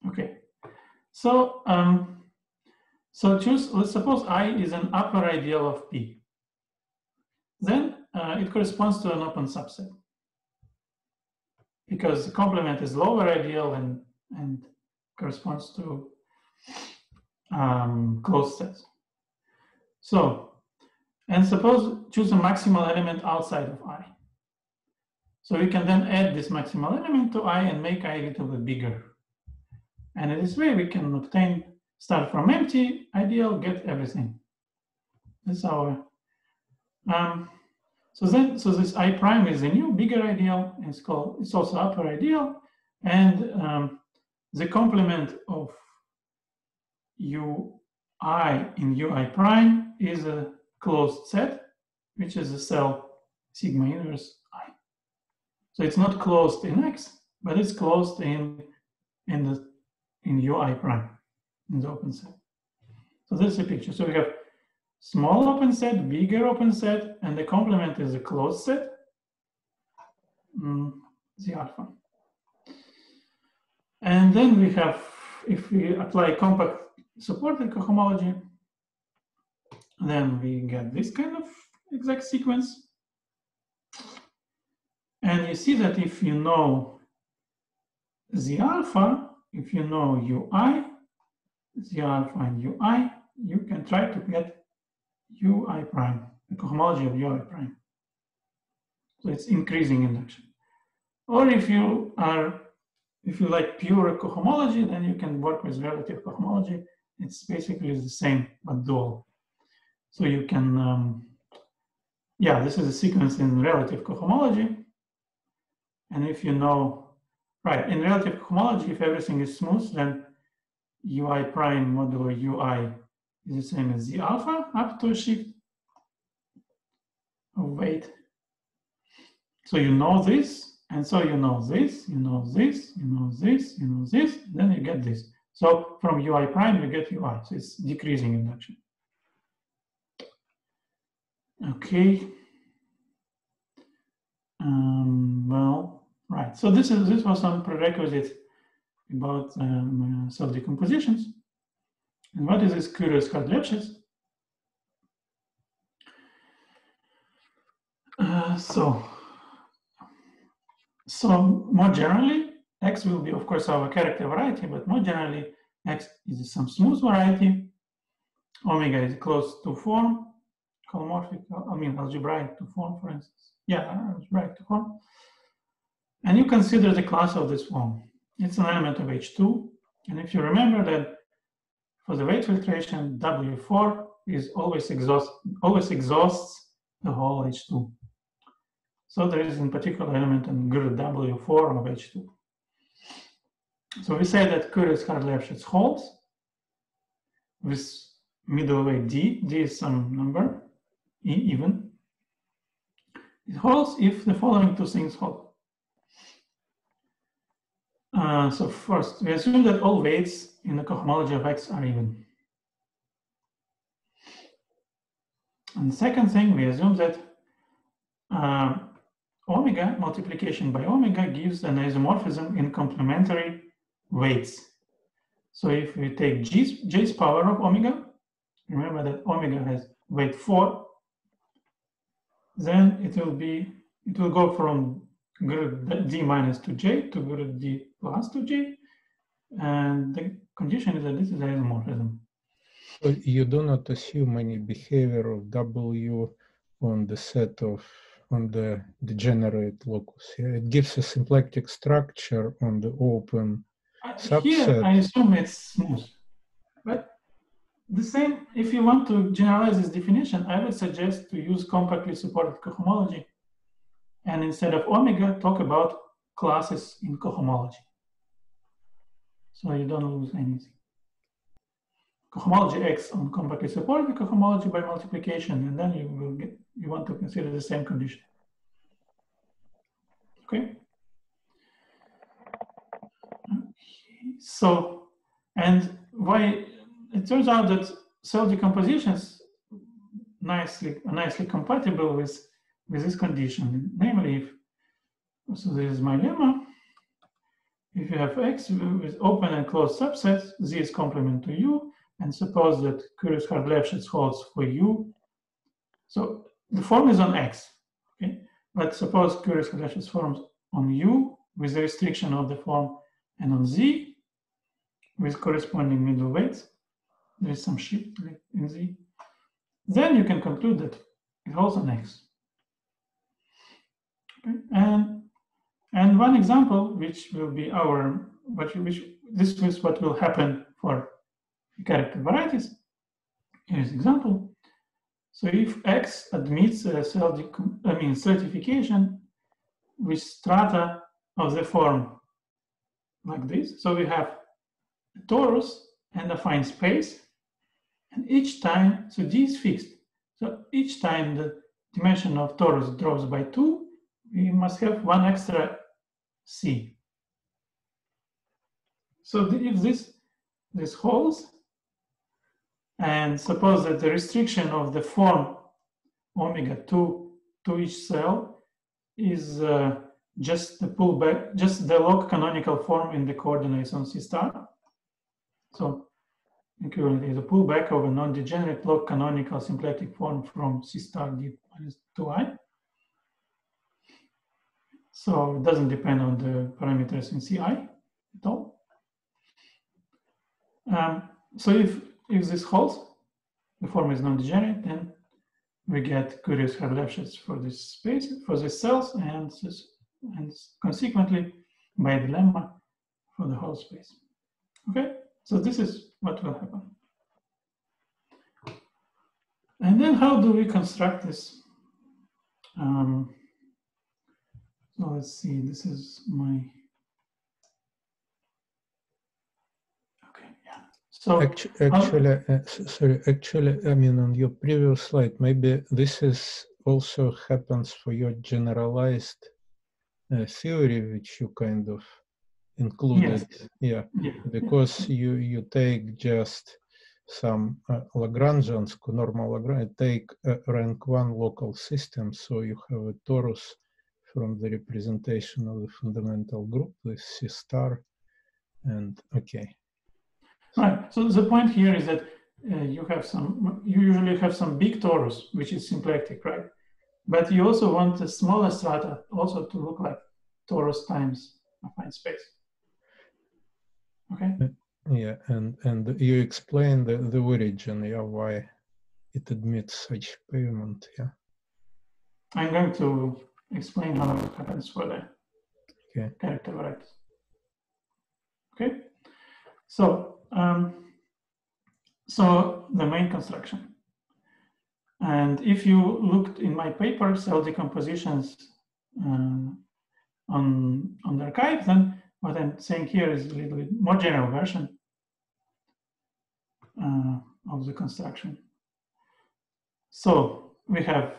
Okay. So, um, so choose, let's suppose I is an upper ideal of P. Then uh, it corresponds to an open subset. Because the complement is lower ideal and, and corresponds to um, closed sets. So, and suppose choose a maximal element outside of I. So we can then add this maximal element to I and make I a little bit bigger. And in this way, we can obtain, start from empty ideal, get everything. That's our, um, so then, so this I prime is a new bigger ideal, it's called, it's also upper ideal, and um, the complement of ui in ui prime is a closed set, which is a cell sigma inverse i. So it's not closed in X, but it's closed in, in the in ui prime, in the open set. So this is a picture. So we have small open set, bigger open set, and the complement is a closed set, mm, the alpha. And then we have, if we apply compact supported cohomology, then we get this kind of exact sequence. And you see that if you know the alpha, if you know ui, alpha and ui, you can try to get ui prime, the cohomology of ui prime. So it's increasing induction. Or if you are if you like pure cohomology, then you can work with relative cohomology. It's basically the same, but dual. So you can, um, yeah, this is a sequence in relative cohomology. And if you know, right, in relative homology, if everything is smooth, then ui prime modulo ui is the same as z alpha up to a shift of weight. So you know this, and so you know this, you know this, you know this, you know this, then you get this. So from ui prime, you get ui. So it's decreasing induction. Okay. Um, well, right. So this is this was some prerequisites about um, uh, cell decompositions. And what is this curious Hard-Lefschetz? Uh, so, so more generally, X will be, of course, our character variety, but more generally, X is some smooth variety. Omega is close two form, holomorphic, I mean, algebraic two form, for instance. Yeah, algebraic two form. And you consider the class of this form. It's an element of H2. And if you remember that for the weight filtration, W4 is always exhaust, always exhausts the whole H2. So there is in particular element in W4 of H2. So we say that curious Hard-Lefschetz holds with middle weight D, D is some number, E even. It holds if the following two things hold. Uh, so first, we assume that all weights in the cohomology of X are even. And the second thing, we assume that uh, omega multiplication by omega gives an isomorphism in complementary weights. So if we take G's, J's power of omega, remember that omega has weight 4, then it will be, it will go from group D minus 2J to group D plus 2J. And the condition is that this is isomorphism. So you do not assume any behavior of W on the set of on the degenerate locus. Yeah? It gives a symplectic structure on the open subset. Here, I assume it's smooth. But the same, if you want to generalize this definition, I would suggest to use compactly supported cohomology. And instead of omega, talk about classes in cohomology. So you don't lose anything. Cohomology X on compactly supported cohomology by multiplication, and then you will get, you want to consider the same condition. Okay. So, and why it turns out that cell decompositions nicely nicely compatible with with this condition. Namely, if so, this is my lemma. If you have X with open and closed subsets, Z is complement to U, and suppose that curious Hard-Lefschetz holds for U. So the form is on X, okay? But suppose curious Hard-Lefschetz forms on U with the restriction of the form and on Z with corresponding middle weights. There is some shift in Z. Then you can conclude that it holds on X. And, and one example, which will be our, which, which this is what will happen for character varieties. Here's example. So if X admits a I mean certification with strata of the form like this. So we have a torus and affine space. And each time, so D is fixed. So each time the dimension of torus drops by two, we must have one extra C. So if this, this holds, and suppose that the restriction of the form omega 2 to each cell is uh, just the pullback, just the log canonical form in the coordinates on C star. So equivalent is a pullback of a non-degenerate log canonical symplectic form from C star D minus 2i. So it doesn't depend on the parameters in Ci at all. Um, so if, if this holds, the form is non-degenerate, then we get curious Hard-Lefschetz for this space, for these cells, and, this, and consequently, by the lemma, for the whole space. Okay, so this is what will happen. And then how do we construct this? Um, so let's see, this is my, okay, yeah. So Actu- Actually, uh, sorry, actually, I mean, on your previous slide, maybe this is also happens for your generalized uh, theory, which you kind of included. Yeah, yeah, because you you take just some uh, Lagrangians, normal Lagrange, take a rank one local system, so you have a torus from the representation of the fundamental group with C star, and okay. Right. So the point here is that uh, you have some, you usually have some big torus, which is symplectic, right? But you also want the smaller strata also to look like torus times affine space. Okay. Yeah, and and you explain the the origin, yeah, why it admits such pavement, yeah. I'm going to explain how it happens for the Okay. character varieties. Okay. So, um, so the main construction. And if you looked in my paper, cell decompositions uh, on, on the arXiv, then what I'm saying here is a little bit more general version uh, of the construction. So we have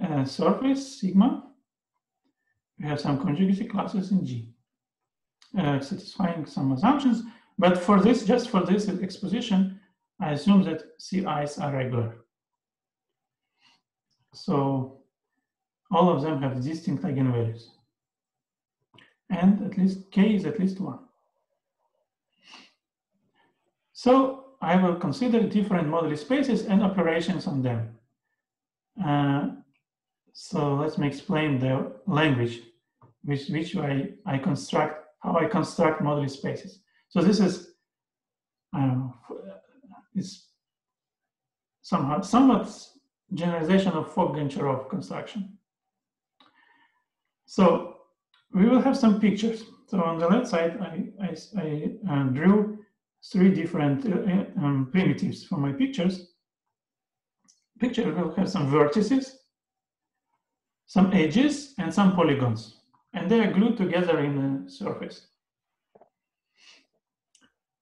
a surface sigma. We have some conjugacy classes in G, uh, satisfying some assumptions. But for this, just for this exposition, I assume that CIs are regular. So all of them have distinct eigenvalues. And at least K is at least one. So I will consider different moduli spaces and operations on them. Uh, so let me explain the language which, which I, I construct, how I construct moduli spaces. So this is, uh, it's somehow, somewhat generalization of Fock-Goncharov construction. So we will have some pictures. So on the left side, I, I, I uh, drew three different uh, um, primitives for my pictures. Picture will have some vertices, some edges, and some polygons. And they are glued together in a surface.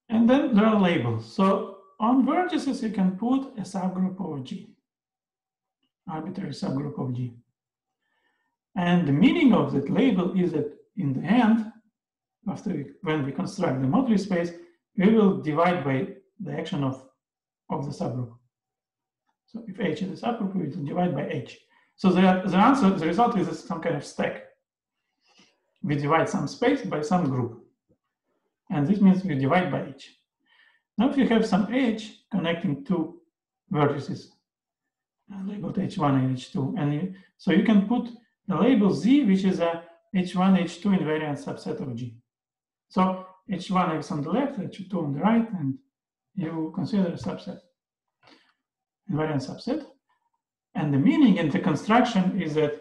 And then there are labels. So on vertices, you can put a subgroup of G, arbitrary subgroup of G. And the meaning of that label is that in the end, after we, when we construct the moduli space, we will divide by the action of, of the subgroup. So if H is a subgroup, we will divide by H. So the, the answer, the result is some kind of stack. We divide some space by some group. And this means we divide by H. Now if you have some H connecting two vertices, labeled H1 and H2, and you, so you can put the label Z, which is a H1, H2 invariant subset of G. So H1 is on the left, H2 on the right, and you consider a subset, invariant subset. And the meaning in the construction is that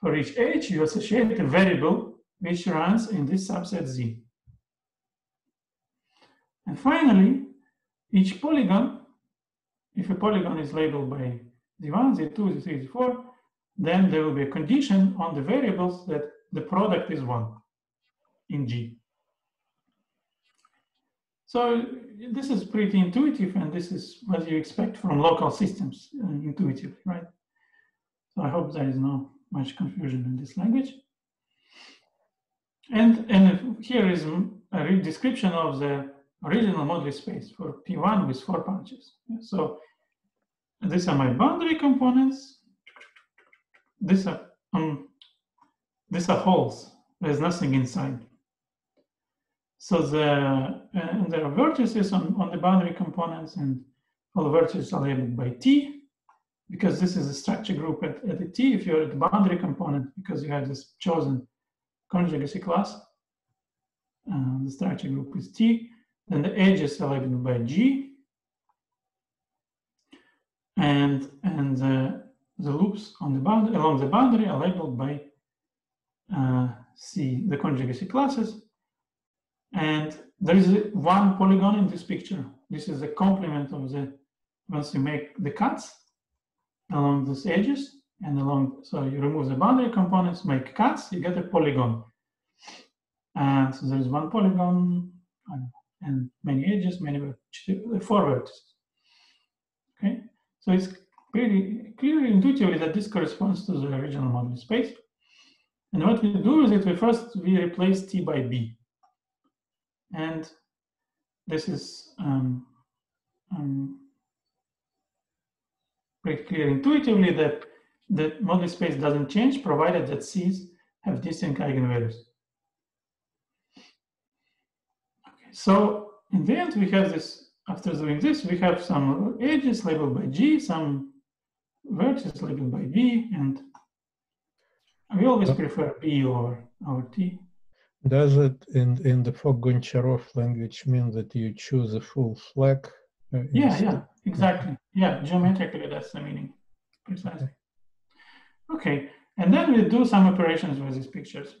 for each H, you associate a variable which runs in this subset Z. And finally, each polygon, if a polygon is labeled by Z1, Z2, Z3, Z4, then there will be a condition on the variables that the product is one in G. So this is pretty intuitive, and this is what you expect from local systems uh, intuitively, right? So I hope there is no much confusion in this language. And, and here is a description of the original moduli space for P1 with four punctures. So these are my boundary components. These are, um, these are holes. There's nothing inside. So the uh, there are vertices on, on the boundary components and all the vertices are labeled by T because this is a structure group at, at the T if you're at the boundary component because you have this chosen conjugacy class. Uh, the structure group is T. Then the edges are labeled by G. And, and the, the loops on the boundary, along the boundary are labeled by uh, C, the conjugacy classes. And there is one polygon in this picture. This is a complement of the, once you make the cuts along these edges and along, so you remove the boundary components, make cuts, you get a polygon. And so there is one polygon and many edges, many four vertices. Okay, so it's pretty clearly intuitively that this corresponds to the original moduli space. And what we do is that we first we replace t by b. And this is um, um, pretty clear intuitively that the moduli space doesn't change provided that C's have distinct eigenvalues. Okay, so in the end, we have this, after doing this, we have some edges labeled by G, some vertices labeled by B, and we always prefer B over, over T. Does it in, in the Fock-Goncharov language mean that you choose a full flag? Uh, yeah, yeah, exactly. Yeah, geometrically, that's the meaning, precisely. Okay, and then we do some operations with these pictures.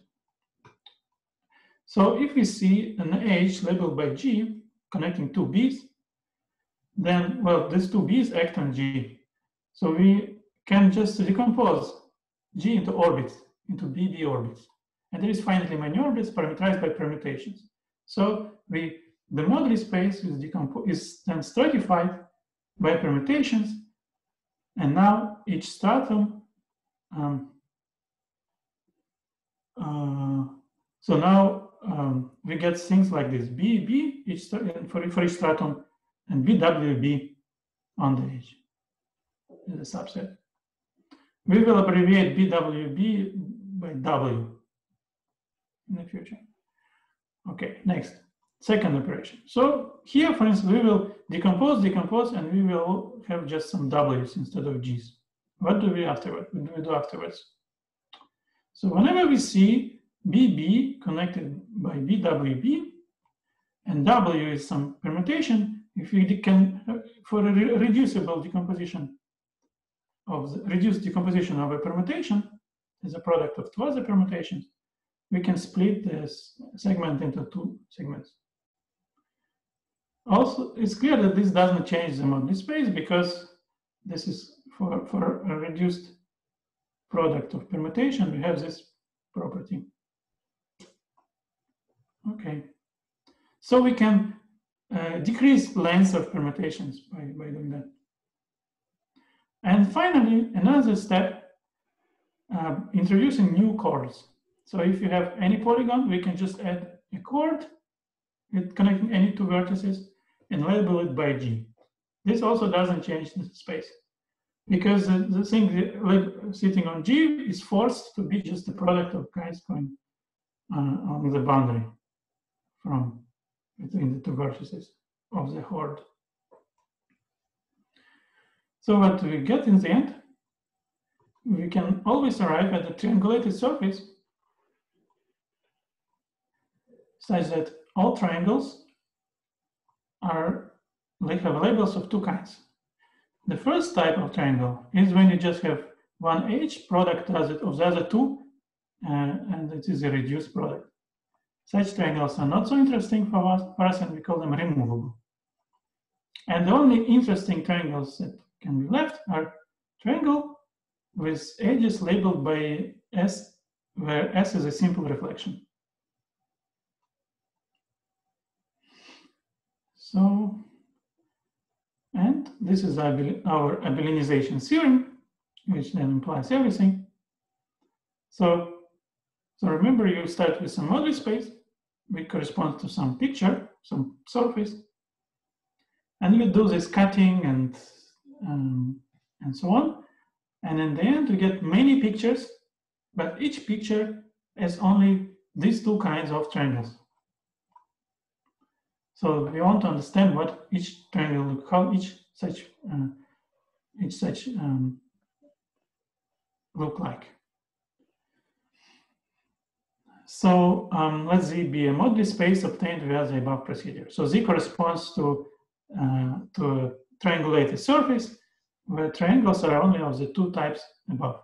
So if we see an H labeled by G connecting two B's, then, well, these two B's act on G. So we can just decompose G into orbits, into BB orbits. And there is finitely many orbits parameterized by permutations. So we, the moduli space is, is then stratified by permutations. And now each stratum, um, uh, so now um, we get things like this B each for, for each stratum and BWB on the edge a subset. We will abbreviate BWB by W in the future. Okay, next, second operation. So here, for instance, we will decompose, decompose, and we will have just some W's instead of G's. What do we afterwards? What do we do afterwards? So whenever we see BB connected by BWB, and W is some permutation, if we can, for a re reducible decomposition of the reduced decomposition of a permutation as a product of two other permutations, we can split this segment into two segments. Also, it's clear that this doesn't change the moduli space because this is for, for a reduced product of permutation, we have this property. Okay. So we can uh, decrease length of permutations by, by doing that. And finally, another step, uh, introducing new chords. So if you have any polygon, we can just add a chord connecting any two vertices and label it by G. This also doesn't change the space because the, the thing sitting on G is forced to be just the product of guys going uh, on the boundary from between the two vertices of the chord. So what we get in the end, we can always arrive at a triangulated surface such that all triangles are like have labels of two kinds. The first type of triangle is when you just have one H product of the other two, uh, and it is a reduced product. Such triangles are not so interesting for us, for us, and we call them removable. And the only interesting triangles that can be left are triangle with edges labeled by S, where S is a simple reflection. So, and this is our, abelianization theorem, which then implies everything. So, so remember you start with some moduli space, which corresponds to some picture, some surface, and you do this cutting and um, and so on. And in the end, you get many pictures, but each picture has only these two kinds of triangles. So we want to understand what each triangle, how each such uh, each such um, look like. So um, let Z be a moduli space obtained via the above procedure. So Z corresponds to uh, to a triangulated surface where triangles are only of the two types above.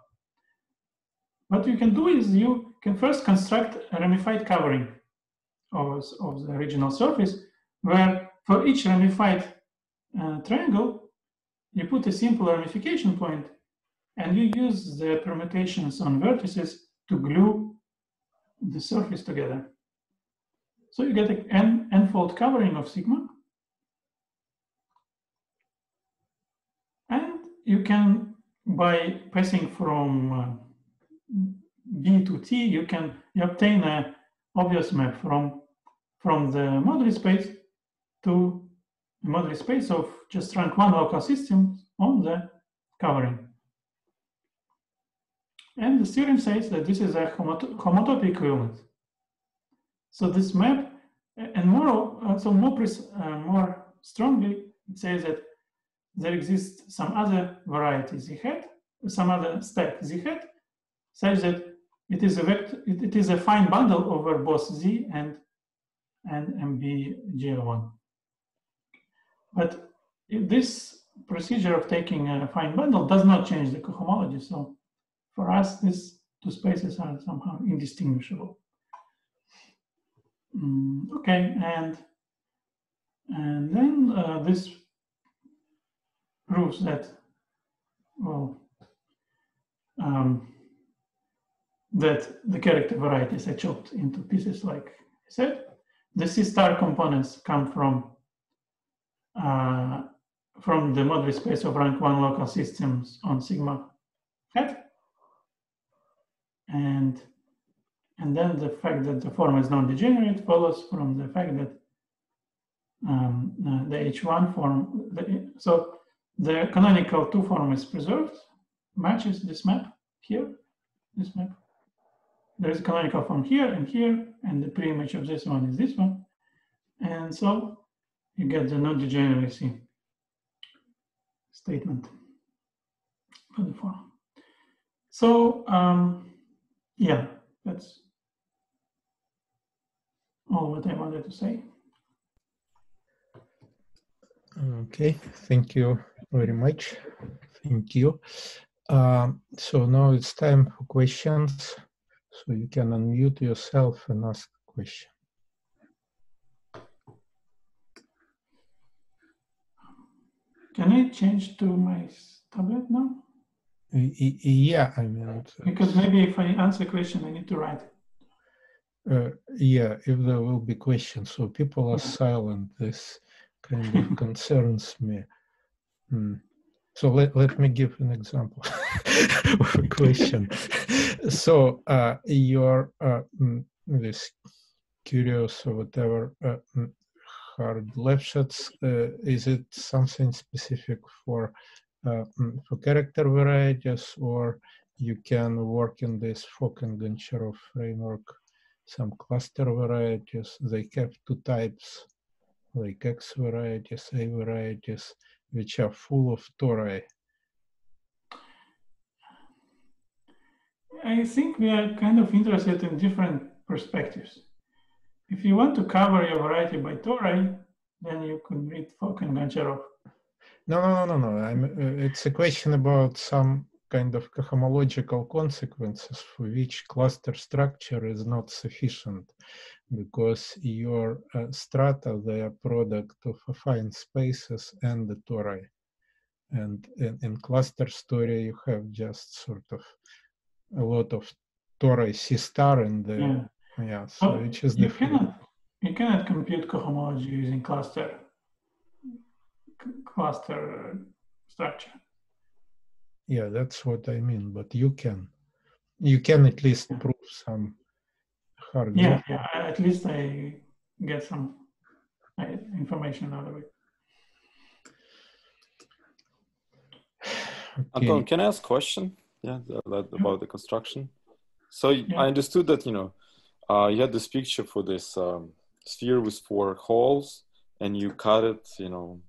What you can do is you can first construct a ramified covering of, of the original surface, where for each ramified uh, triangle, you put a simple ramification point and you use the permutations on vertices to glue the surface together. So you get an n-fold covering of sigma. And you can, by passing from uh, B to T, you can you obtain a obvious map from, from the moduli space to the moduli space of just rank one local systems on the covering. And the theorem says that this is a homotopy equivalent. So this map, and more, uh, so more, uh, more strongly, it says that there exists some other variety z hat, some other stack z hat, such that it is a vector, it, it is affine bundle over both z and and mbgl1. But this procedure of taking affine bundle does not change the cohomology. So for us, these two spaces are somehow indistinguishable. Mm, okay, and and then uh, this proves that, well, um, that the character varieties are chopped into pieces like I said. The C star components come from uh, from the moduli space of rank one local systems on sigma hat and and then the fact that the form is non-degenerate follows from the fact that um, uh, the H1 form, the, so the canonical two form is preserved, matches this map here, this map. There is a canonical form here and here, and the pre-image of this one is this one. And so you get the non-degeneracy statement for the form. So um, yeah, that's all what I wanted to say. Okay, thank you very much. Thank you. Um, so now it's time for questions. So you can unmute yourself and ask a question. Can I change to my tablet now? Yeah, I mean. Because maybe if I answer a question, I need to write. Uh, yeah, if there will be questions. So people are silent. This kind of concerns me. Hmm. So let, let me give an example of a question. so uh, you're uh, mm, this curious or whatever uh, mm, hard Lefschetz, uh, is it something specific for uh, mm, for character varieties, or you can work in this Fock and Goncharov framework, some cluster varieties. They have two types, like X varieties, A varieties, which are full of tori. I think we are kind of interested in different perspectives. If you want to cover your variety by tori, then you could read Fock and Goncharov. No, no, no, no. I'm, uh, it's a question about some kind of cohomological consequences for which cluster structure is not sufficient because your uh, strata, they are product of affine spaces and the tori. And in, in, cluster story, you have just sort of a lot of tori C star in the, yeah, yeah so well, which is you Cannot, you cannot compute cohomology using cluster cluster structure. Yeah, that's what I mean. But you can, you can at least yeah. prove some hard. Yeah, yeah. At least I get some uh, information out of it. Okay. Anton, can I ask a question? Yeah, about the construction. So yeah. I understood that you know uh, you had this picture for this um, sphere with four holes, and you cut it, you know,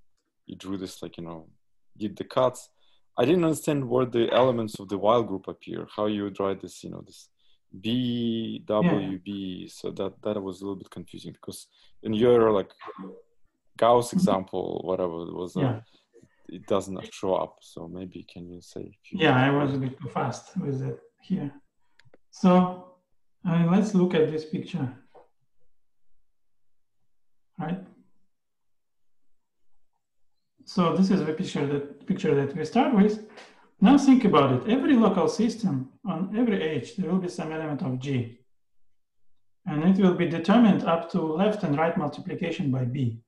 you drew this like you know did the cuts. I didn't understand where the elements of the Weyl group appear how you draw this you know this b w b so that that was a little bit confusing because in your like gauss mm-hmm. example whatever it was uh, it doesn't show up so maybe can you say yeah i was a bit too fast with it here. So uh, let's look at this picture right? So this is the picture that picture that we start with. Now think about it. Every local system on every edge, there will be some element of G. And it will be determined up to left and right multiplication by B.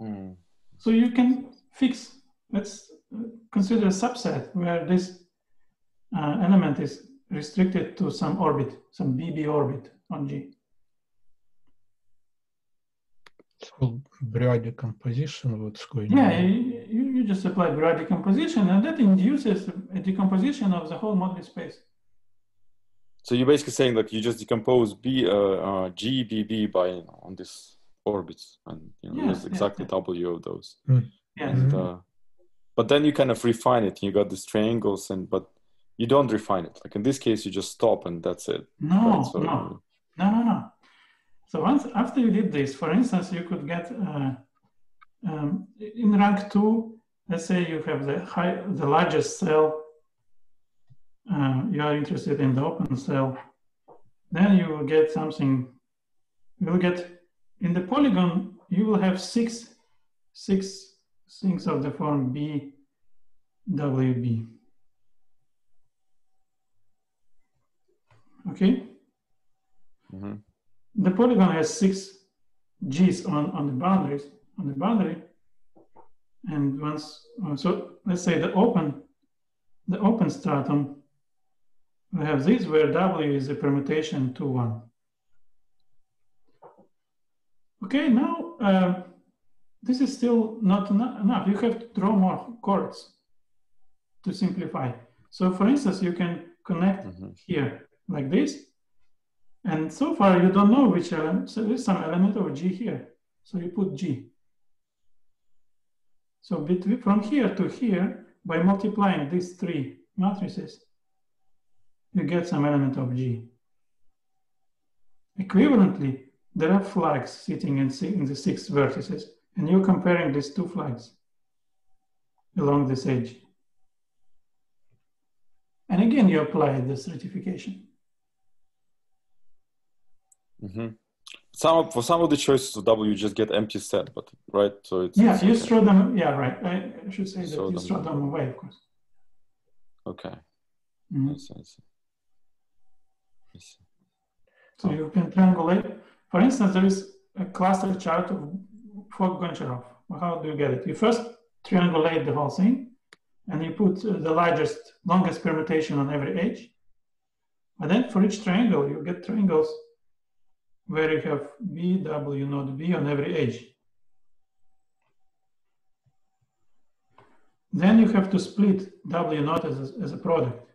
Mm. So you can fix, let's consider a subset where this uh, element is restricted to some orbit, some BB orbit on G. So Bruhat decomposition what's going Yeah, on. you, you just apply Bruhat decomposition and that induces a decomposition of the whole moduli space. So you're basically saying that you just decompose B, uh, uh, G, B, B by you know, on these orbits, and you know, Yeah, there's yeah, exactly yeah. W of those. Yes. And, uh, but then you kind of refine it. You got these triangles, and but you don't refine it. Like in this case, you just stop, and that's it. No, right? So no, no, no, no. So once after you did this, for instance, you could get uh, um, in rank two. Let's say you have the high, the largest cell. Uh, you are interested in the open cell. Then you will get something. You will get in the polygon. You will have six, six things of the form B, W, Okay. Mhm. The polygon has six G's on, on the boundaries, on the boundary. And once, uh, so let's say the open, the open stratum, we have this where W is a permutation to one. Okay, now uh, this is still not eno- enough. You have to draw more chords to simplify. So for instance, you can connect Mhm. here like this. And so far you don't know which element, so there's some element of G here. So you put G. So between, from here to here, by multiplying these three matrices, you get some element of G. Equivalently, there are flags sitting in, in the six vertices, and you're comparing these two flags along this edge. And again, you apply the certification. Mhm. Some of, for some of the choices of W, you just get empty set, but right. So it's Yeah, it's you okay. throw them. Yeah, right. I, should say that Throw you throw them away, of course. okay. Mhm. I see, I see. I see. So you can triangulate. For instance, there is a cluster chart of Fock-Goncharov. How do you get it? You first triangulate the whole thing, and you put uh, the largest, longest permutation on every edge. And then for each triangle, you get triangles where you have B, W, not B on every edge. Then you have to split W not as a, as a product.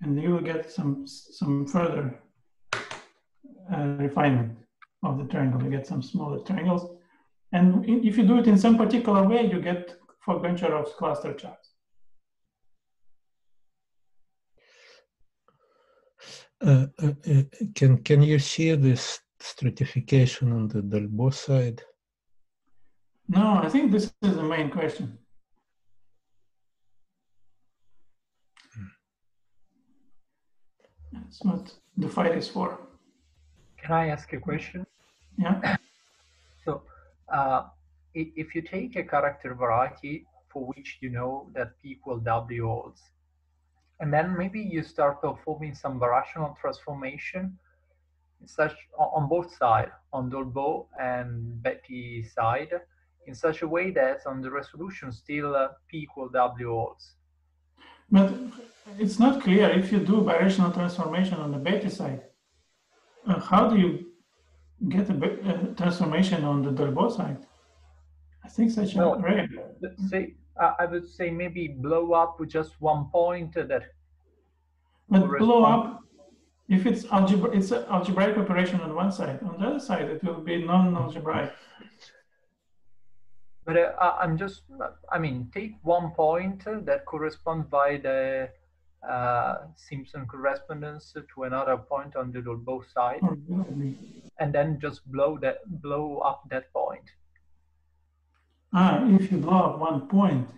And you will get some, some further uh, refinement of the triangle. You get some smaller triangles. And if you do it in some particular way, you get Fock-Goncharov cluster charts. Uh, uh, uh, can can you see this stratification on the Dolbeault side? No, I think this is the main question. That's what the fight is for. Can I ask a question? Yeah. So, uh, if you take a character variety for which you know that P equal W holds, and then maybe you start performing some rational transformation in such on both sides, on Dolbeault and Betti side, in such a way that on the resolution still uh, P equal W holds. But it's not clear if you do birational transformation on the Betti side. uh, how do you get a uh, transformation on the Dolbeault side? I think such a Well, rare. Let's say I would say maybe blow up with just one point that But blow up, if it's algebra, it's an algebraic operation on one side. On the other side, it will be non-algebraic. But uh, I'm just, I mean, take one point uh, that corresponds by the uh, Simpson correspondence to another point on the both side, Or probably. and then just blow that, blow up that point. Ah, if you blow up one point,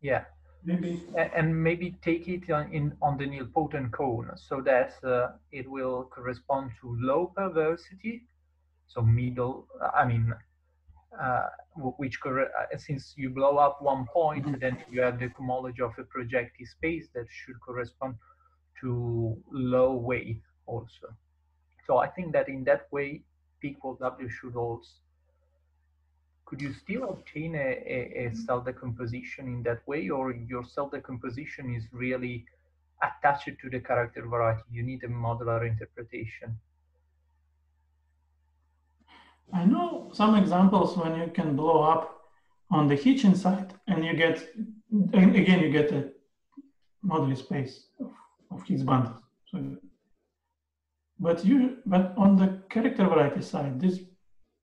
Yeah, maybe. And maybe take it on, in on the nilpotent cone so that uh, it will correspond to low perversity. So middle, I mean, uh, which uh, since you blow up one point, Mhm. then you have the homology of a projective space that should correspond to low weight also. So I think that in that way, P equals W should also. Could you still obtain a, a, a mm-hmm. cell decomposition in that way, or your cell decomposition is really attached to the character variety? You need a modular interpretation. I know some examples when you can blow up on the Hitchin side and you get, and again, you get a modular space of, Higgs bundles. So, but you, but on the character variety side, this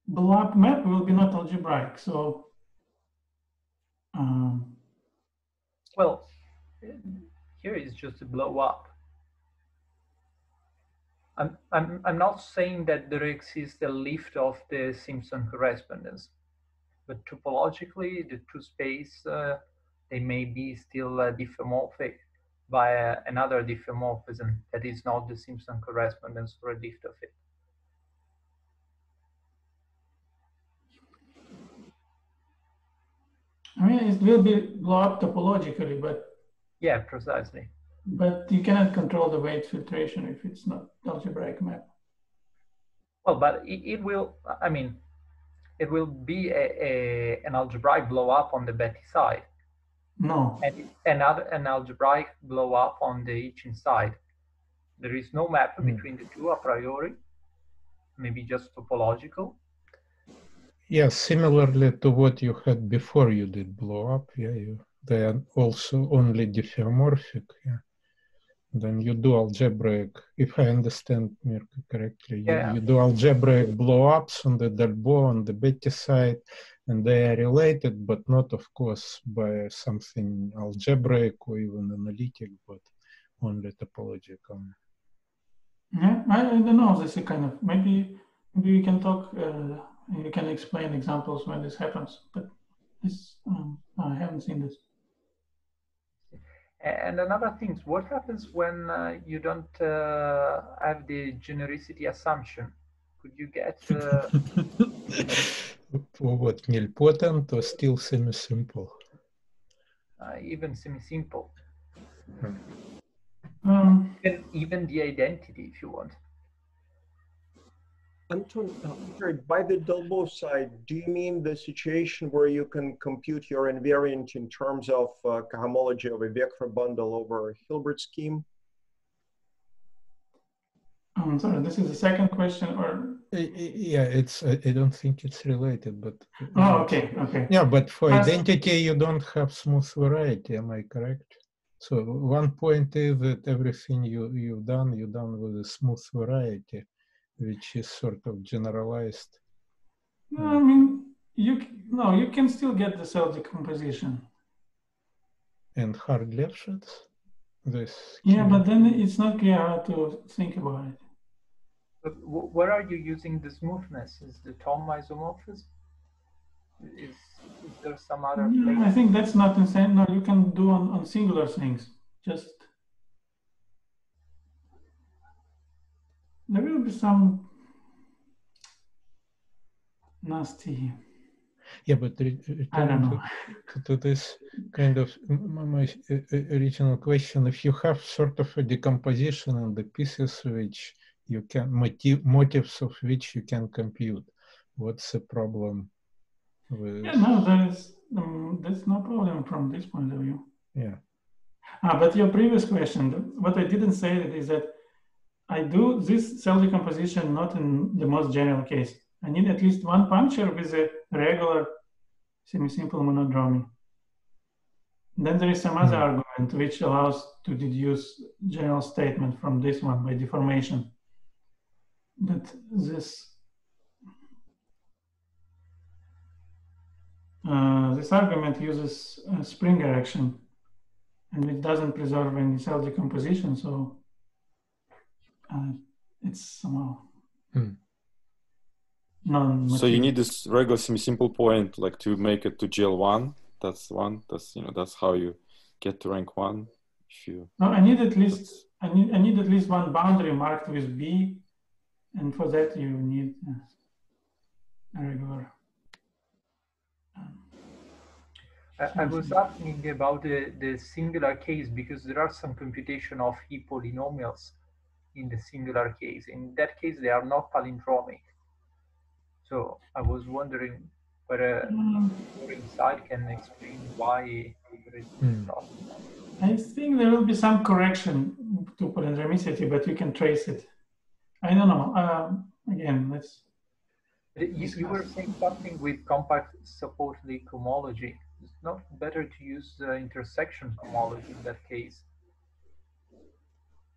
blow up map will be not algebraic. So, um, Well, here is just a blow up. I'm, I'm, I'm not saying that there exists a lift of the Simpson correspondence, but topologically, the two space, uh, they may be still uh, diffeomorphic by uh, another diffeomorphism that is not the Simpson correspondence or a lift of it. I mean, it will be blow up topologically, but Yeah, precisely. but you cannot control the weight filtration if it's not algebraic map. Well, but it, it will, I mean, it will be a, a, an algebraic blow up on the Betti side. No, and another an algebraic blow up on the each side. There is no map Hmm. between the two a priori, maybe just topological. Yeah, similarly to what you had before you did blow up. Yeah, you, they are also only diffeomorphic. Yeah. Then you do algebraic, if I understand Mirko correctly, you, Yeah. you do algebraic blow ups on the Dolbeault, on the Betti side, and they are related, but not, of course, by something algebraic or even analytic, but only topological. yeah, I, I don't know. This is kind of maybe maybe we can talk. Uh, and you can explain examples when this happens. But this um, I haven't seen this. And another thing, what happens when uh, you don't uh, have the genericity assumption? Could you get uh, what nilpotent or still semi-simple? uh, even semi-simple, Um, even, even the identity if you want? Anton, sorry, by the Dolbeault side, do you mean the situation where you can compute your invariant in terms of uh, cohomology of a vector bundle over a Hilbert scheme? I'm sorry. This is the second question, or I- I- Yeah, it's. I I don't think it's related, but. oh, okay, okay. Yeah, but for As- identity, you don't have smooth variety. Am I correct? So one point is that everything you you've done, you've done with a smooth variety, which is sort of generalized. No, I mean, you c- no, you can still get the cell decomposition. And hard Lefschetz, this. Yeah, key- but then it's not clear how to think about it. But wh- where are you using the smoothness? Is the Thom isomorphism? Is, is there some other Yeah, place? I think that's not insane. No, you can do on, on singular things. Just there will be some nasty. Yeah, but re- I don't know. to, to this kind of my uh, uh, original question, if you have sort of a decomposition in the pieces which you can motiv- motives of which you can compute, what's the problem with? Yeah, no, there is um, there's no problem from this point of view. Yeah. Ah, but your previous question, what I didn't say is that I do this cell decomposition not in the most general case. I need at least one puncture with a regular semi-simple monodromy. Then there is some other Hmm. argument which allows to deduce general statement from this one by deformation. But this uh, this argument uses a Springer action and it doesn't preserve any cell decomposition, so uh, it's somehow Hmm. non. So you need this regular semi-simple point like to make it to GL1. That's one. That's you know that's how you get to rank one. If you No, I need at least I need I need at least one boundary marked with B, and for that you need. A regular. I, I was asking about the, the singular case because there are some computation of E polynomials in the singular case. In that case, they are not palindromic. So I was wondering whether Um, your insight can explain why there is Hmm. not. I think there will be some correction to palindromicity, but you can trace it. I don't know. Um, again, let's. You, you were saying something with compact supportly cohomology. It's not better to use uh, intersection cohomology in that case.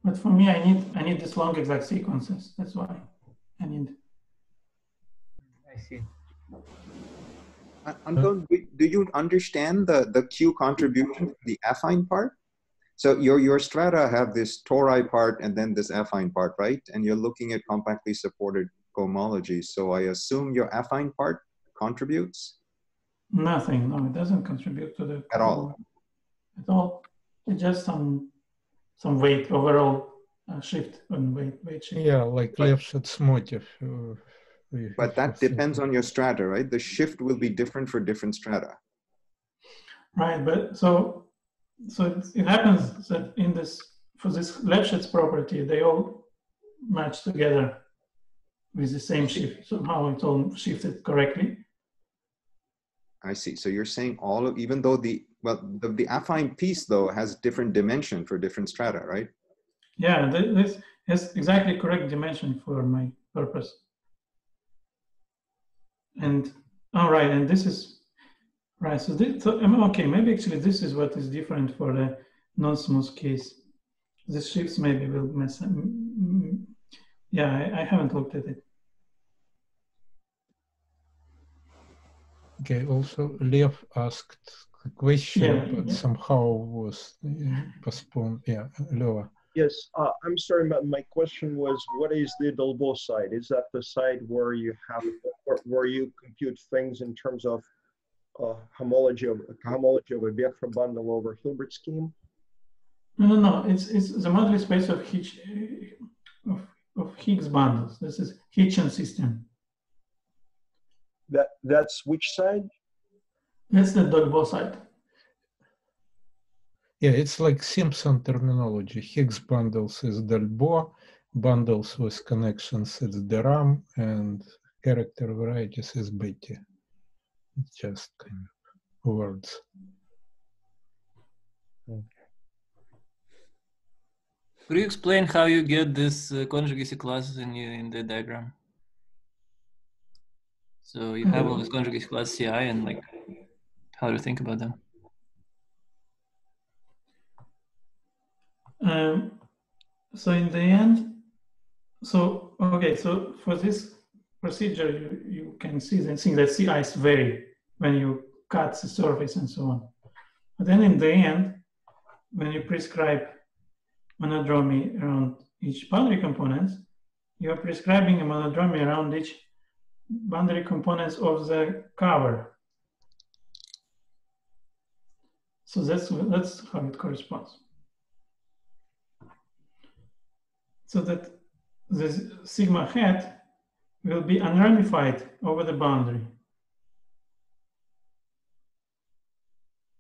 But for me, I need I need this long exact sequences. That's why I need. I see. Anton, do- do you understand the, the Q contribution, the affine part? So your, your strata have this tori part and then this affine part, right? And you're looking at compactly supported cohomology. So I assume your affine part contributes? Nothing. No, it doesn't contribute to the At all? At all. It's just some some weight overall uh, shift and weight weight shift. Yeah, like But- Lefschetz motif. uh, But that depends on your strata, right? The shift will be different for different strata. Right, but so so it, it happens that in this for this Lefschetz property, they all match together with the same shift. Somehow it's all shifted correctly. I see. So you're saying all of, even though the, well, the, the affine piece though has different dimension for different strata, right? Yeah, this is exactly correct dimension for my purpose. And all right, and this is right. So this, so, um, okay, maybe actually this is what is different for the non-smooth case. The shifts maybe will mess. up. Mm, mm, Yeah, I, I haven't looked at it. Okay, also Lev asked a question, Yeah, but yeah. somehow was uh, postponed. Yeah, Leva. Yes, uh, I'm sorry, my, my question was, what is the Dolbeault side? Is that the side where you have, where, where you compute things in terms of uh, homology of, homology of a vector bundle over Hilbert scheme? No, no, no. It's it's the moduli space of Hitch of, of Higgs bundles. This is Hitchin system. That, that's which side? That's the Dolbeault side. Yeah, it's like Simpson terminology. Higgs bundles is Dolbeault, bundles with connections is de Rham, and character varieties is Betti. It's just kind of words. Could you explain how you get this uh, conjugacy classes in in the diagram? So you have all these conjugacy class CI and like how to think about them. Um, so in the end, so okay, so for this procedure, you, you can see the thing that CIs vary when you cut the surface and so on. But then in the end, when you prescribe monodromy around each boundary component, you are prescribing a monodromy around each boundary components of the cover. So that's that's how it corresponds. so that the sigma hat will be unramified over the boundary.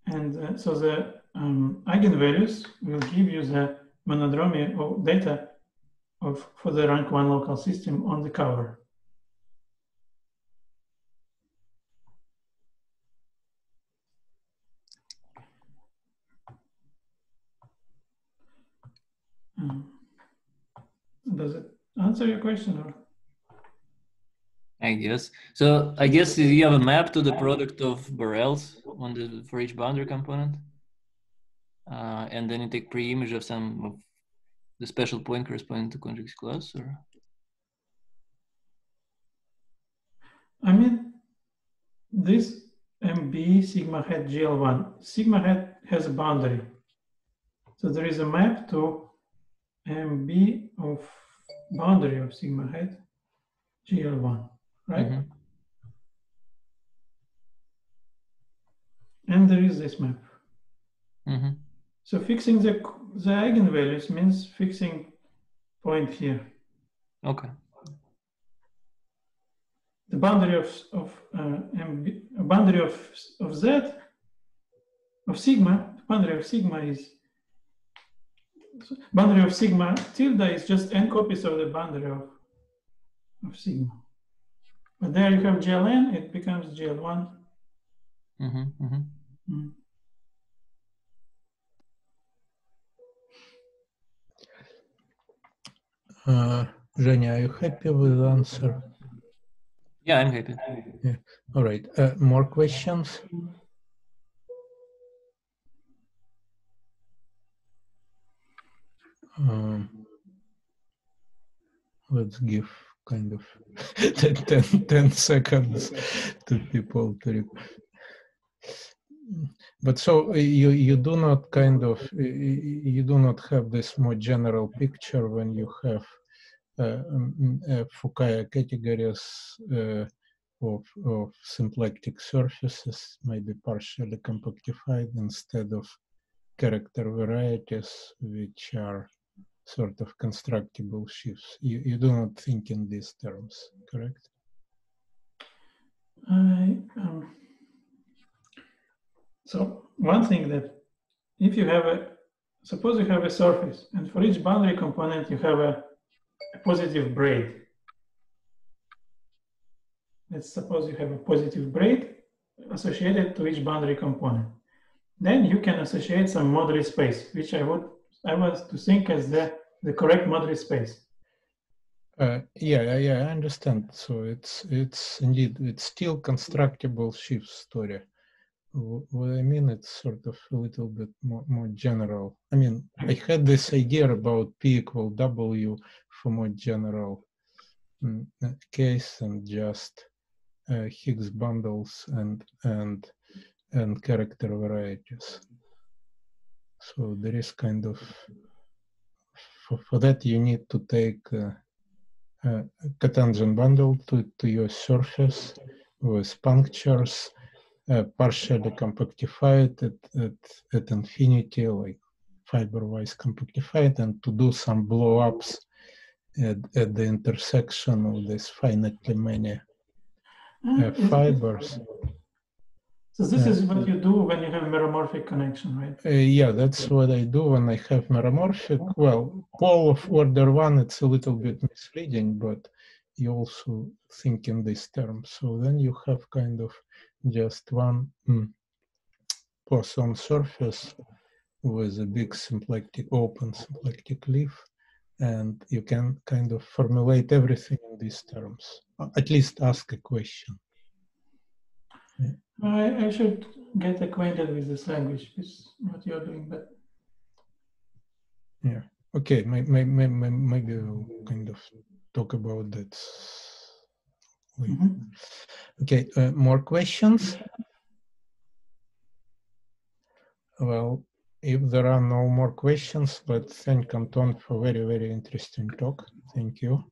And uh, so the um, eigenvalues will give you the monodromy of data of, for the rank one local system on the cover. Um, does it answer your question or? I guess. So I guess you have a map to the product of Borels on the for each boundary component. Uh, and then you take pre-image of some of the special point corresponding to conjugate class or I mean, this MB sigma hat GL1, sigma hat has a boundary. So there is a map to MB of boundary of sigma hat GL1, right? Mhm. And there is this map. Mhm. So fixing the, the eigenvalues means fixing point here. Okay. the boundary of, of uh, MB, boundary of, of Z, of sigma, boundary of sigma is, boundary of sigma tilde is just n copies of the boundary of, of sigma. But there you have GLN, it becomes GL1. Mm-hmm, mm-hmm. Mm. Uh, Zhenya, are you happy with the answer? Yeah, I'm happy. All right. Uh, more questions? Um, let's give kind of 10, 10 seconds to people to but so you you do not kind of you do not have this more general picture when you have uh, Fukaya categories uh, of, of symplectic surfaces, maybe partially compactified instead of character varieties, which are sort of constructible shifts. You, you do not think in these terms, correct? I, um, so one thing that if you have a, suppose you have a surface and for each boundary component you have a, a positive braid. Let's suppose you have a positive braid associated to each boundary component. Then you can associate some Model space, which I would I want to think as the, the correct Model space. Uh, yeah, yeah, I understand. So it's it's indeed it's still constructible sheaf story. Wh- What I mean, it's sort of a little bit more, more general. I mean, I had this idea about P equal W for more general mm, uh, case and just uh, Higgs bundles and and and character varieties. So there is kind of for, for that you need to take a cotangent bundle to, to your surface with punctures, uh, partially compactified at, at, at infinity, like fiber-wise compactified, and to do some blow-ups at, at the intersection of these finitely many Uh, is- fibers. So this Uh, is what you do when you have meromorphic connection, right? Uh, yeah, that's what I do when I have meromorphic. Well, all of order one, it's a little bit misleading, but you also think in these terms. So then you have kind of just one mm, Poisson surface with a big symplectic, open symplectic leaf, and you can kind of formulate everything in these terms. Uh, At least ask a question. I, I should get acquainted with this language, is what you're doing, but Yeah. Okay, may, may, may, may, maybe we'll kind of talk about that. later. Mhm. Okay, uh, more questions? Well, if there are no more questions, let's thank Anton for very, very interesting talk. Thank you.